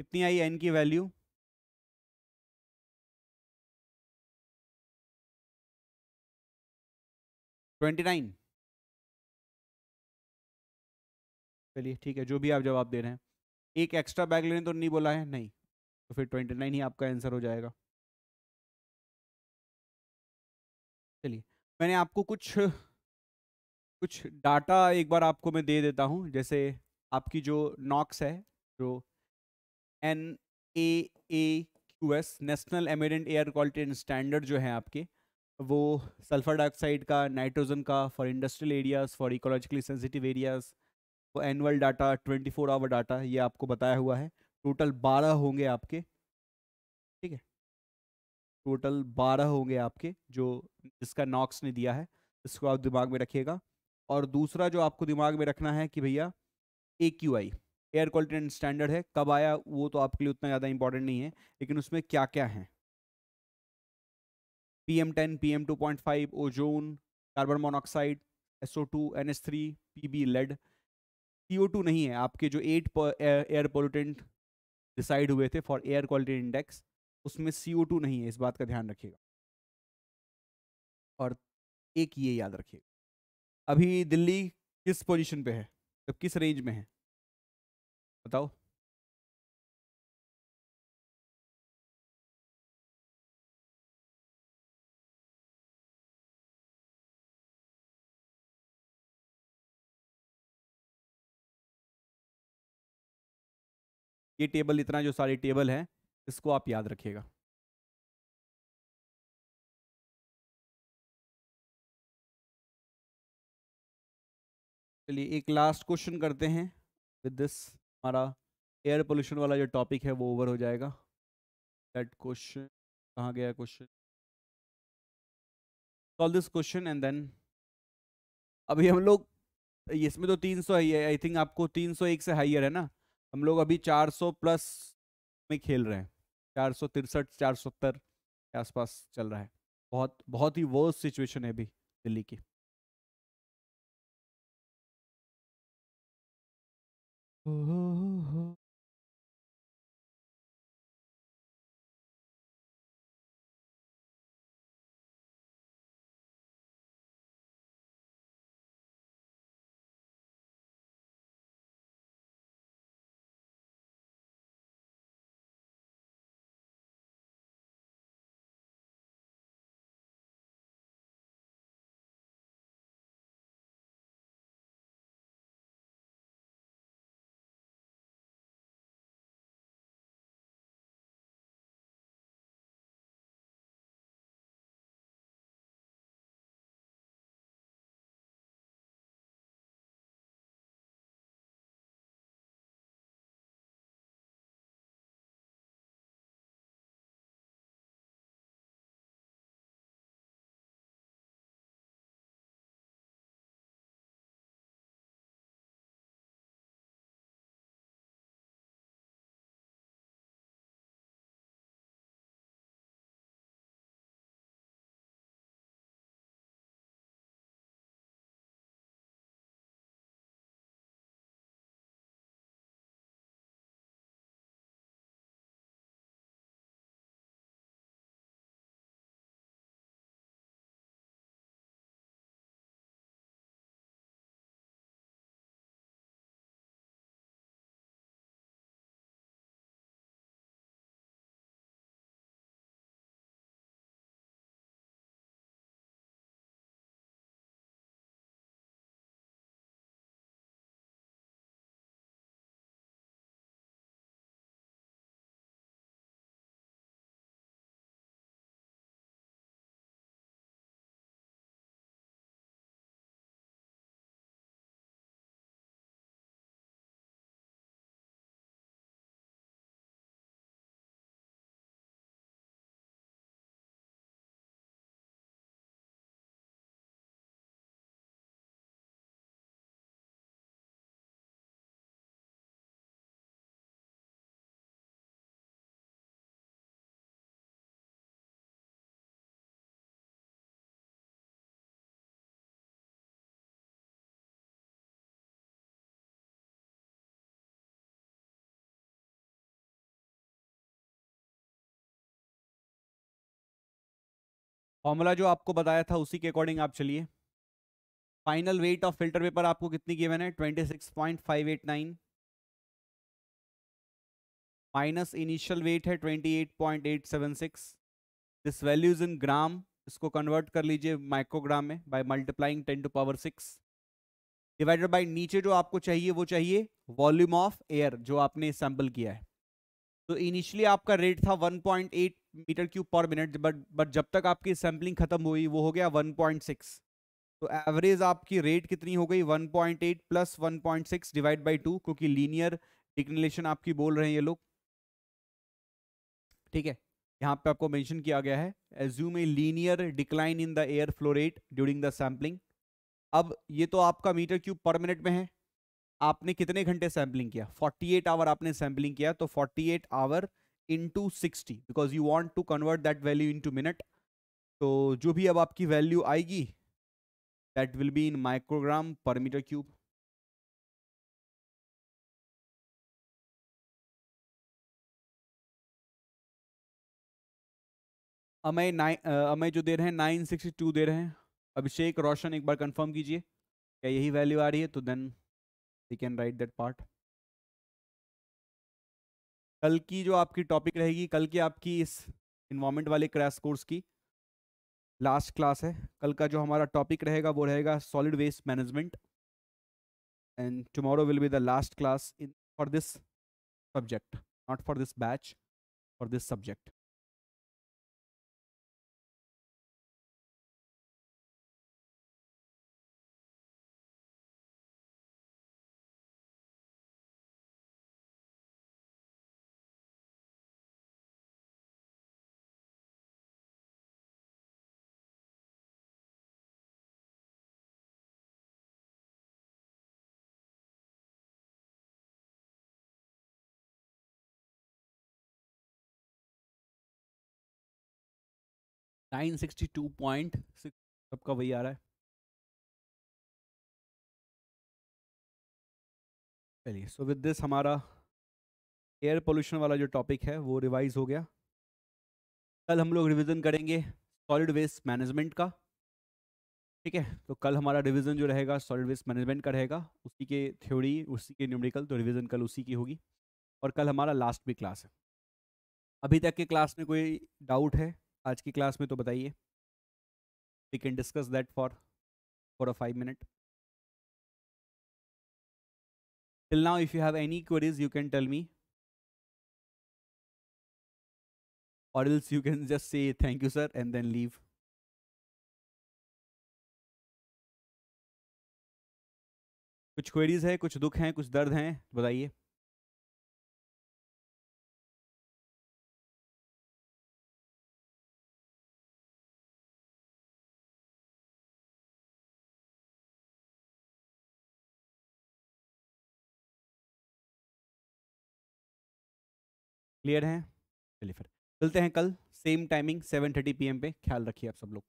कितनी आई एन की वैल्यू? Twenty nine. चलिए, ठीक है, जो भी आप जवाब दे रहे हैं। एक एक्स्ट्रा बैग लेने तो नहीं बोला है? नहीं। तो फिर ट्वेंटी नाइन ही आपका आंसर हो जाएगा। चलिए, मैंने आपको कुछ कुछ डाटा एक बार आपको मैं दे देता हूँ। जैसे आपकी जो नॉक्स है, जो N A A Q S, national ambient air quality and standard जो है आपके, वो सल्फ़र डाइऑक्साइड का, नाइट्रोजन का, for industrial areas, for ecologically sensitive areas वो annual data, twenty four hour data, ये आपको बताया हुआ है। टोटल बारह होंगे आपके, ठीक है? टोटल बारह होंगे आपके, जो जिसका नॉक्स ने दिया है, इसको आप दिमाग में रखिएगा। और दूसरा जो आपको दिमाग में रखना है कि भैया, A Q I. Air quality and standard है, कब आया वो तो आपके लिए उतना ज़्यादा इंपॉर्टेंट नहीं है, लेकिन उसमें क्या क्या है? P M ten P M two point five ozone, carbon monoxide S O two N S three P B lead C O two नहीं है, आपके जो एट एयर पोल्यूटेंट डिसाइड हुए थे फॉर एयर क्वालिटी इंडेक्स उसमें सी ओ टू नहीं है, इस बात का ध्यान रखिएगा। और एक ये याद रखिएगा, अभी दिल्ली किस पोजीशन पे है तो किस रेंज में है? बताओ ये टेबल इतना जो सारी टेबल है, इसको आप याद रखिएगा। चलिए एक लास्ट क्वेश्चन करते हैं विद दिस हमारा एयर पोल्यूशन वाला जो टॉपिक है, वो ओवर हो जाएगा। दैट क्वेश्चन कहाँ गया question solve this question and then अभी हम लोग इसमें तो 300 है आई थिंक आपको 301 से हाइयर है ना? हम लोग अभी 400 प्लस में खेल रहे हैं। चार सौ तिरसठ, चार सौ सत्तर के आसपास चल रहा है। बहुत बहुत ही वर्स सिचुएशन है अभी दिल्ली की। oh, oh, oh. फॉर्मूला जो आपको बताया था, उसी के अकॉर्डिंग आप चलिए। Final weight of filter paper आपको कितनी गिवन है? 26.589 माइनस इनिशियल वेट है 28.876 this value is in gram, इसको कन्वर्ट कर लीजिए माइक्रोग्राम में by multiplying 10 to power 6 divided by नीचे जो आपको चाहिए, वो चाहिए वॉल्यूम ऑफ़ एयर जो आपने सैंपल किया है। तो इनिशियली आपका रेट था 1.8 metre cube per minute but but जब तक आपकी सैम्पलिंग खत्म हुई, वो हो गया 1.6 तो एवरेज आपकी रेट कितनी हो गई? 1.8 प्लस 1.6 डिवाइड बाई टू क्योंकि लीनियर डिक्लेशन आपकी बोल रहे हैं ये लोग। ठीक है? यहाँ पे आपको मेंशन किया गया है। Assume a linear decline in the air flow rate during the sampling अब ये तो आपका मीटर क्यूब पर मिनट में है। आपने कितने घंटे सैम्पलिंग किया? 48 आवर आपने सैम्पलिंग किया तो 48 hour into sixty because you want to convert that value into minute तो जो भी अब आपकी वैल्यू आएगी that will be in microgram per metre cube Amay nine अमय जो दे रहे हैं, नाइन सिक्सटी टू दे रहे हैं। अभिषेक रोशन एक बार कंफर्म कीजिए, क्या यही वैल्यू आ रही है? तो then we can write that part कल की जो आपकी टॉपिक रहेगी, कल की आपकी इस इन्वायरमेंट वाले क्रैश कोर्स की लास्ट क्लास है। कल का जो हमारा टॉपिक रहेगा, वो रहेगा solid waste management and tomorrow will be the last class in for this subject not for this batch for this subject nine sixty two point six सबका वही आ रहा है। चलिए सो विद दिस हमारा एयर पोल्यूशन वाला जो टॉपिक है, वो रिवाइज हो गया। कल हम लोग रिविज़न करेंगे सॉलिड वेस्ट मैनेजमेंट का। ठीक है तो कल हमारा रिवीजन जो रहेगा सॉलिड वेस्ट मैनेजमेंट का रहेगा, उसी के थ्योरी उसी के न्यूमेरिकल तो रिवीजन कल उसी की होगी। और कल हमारा लास्ट भी क्लास है। अभी तक के क्लास में कोई डाउट है? आज की क्लास में तो बताइए। We can discuss that for for a five minute till now if you have any queries you can tell me or else you can just say thank you sir and then leave कुछ क्वेरीज है, कुछ दुख हैं, कुछ दर्द हैं, बताइए। क्लियर है? चलिए फिर, मिलते हैं कल same timing seven thirty P पे। ख्याल रखिए आप सब लोग।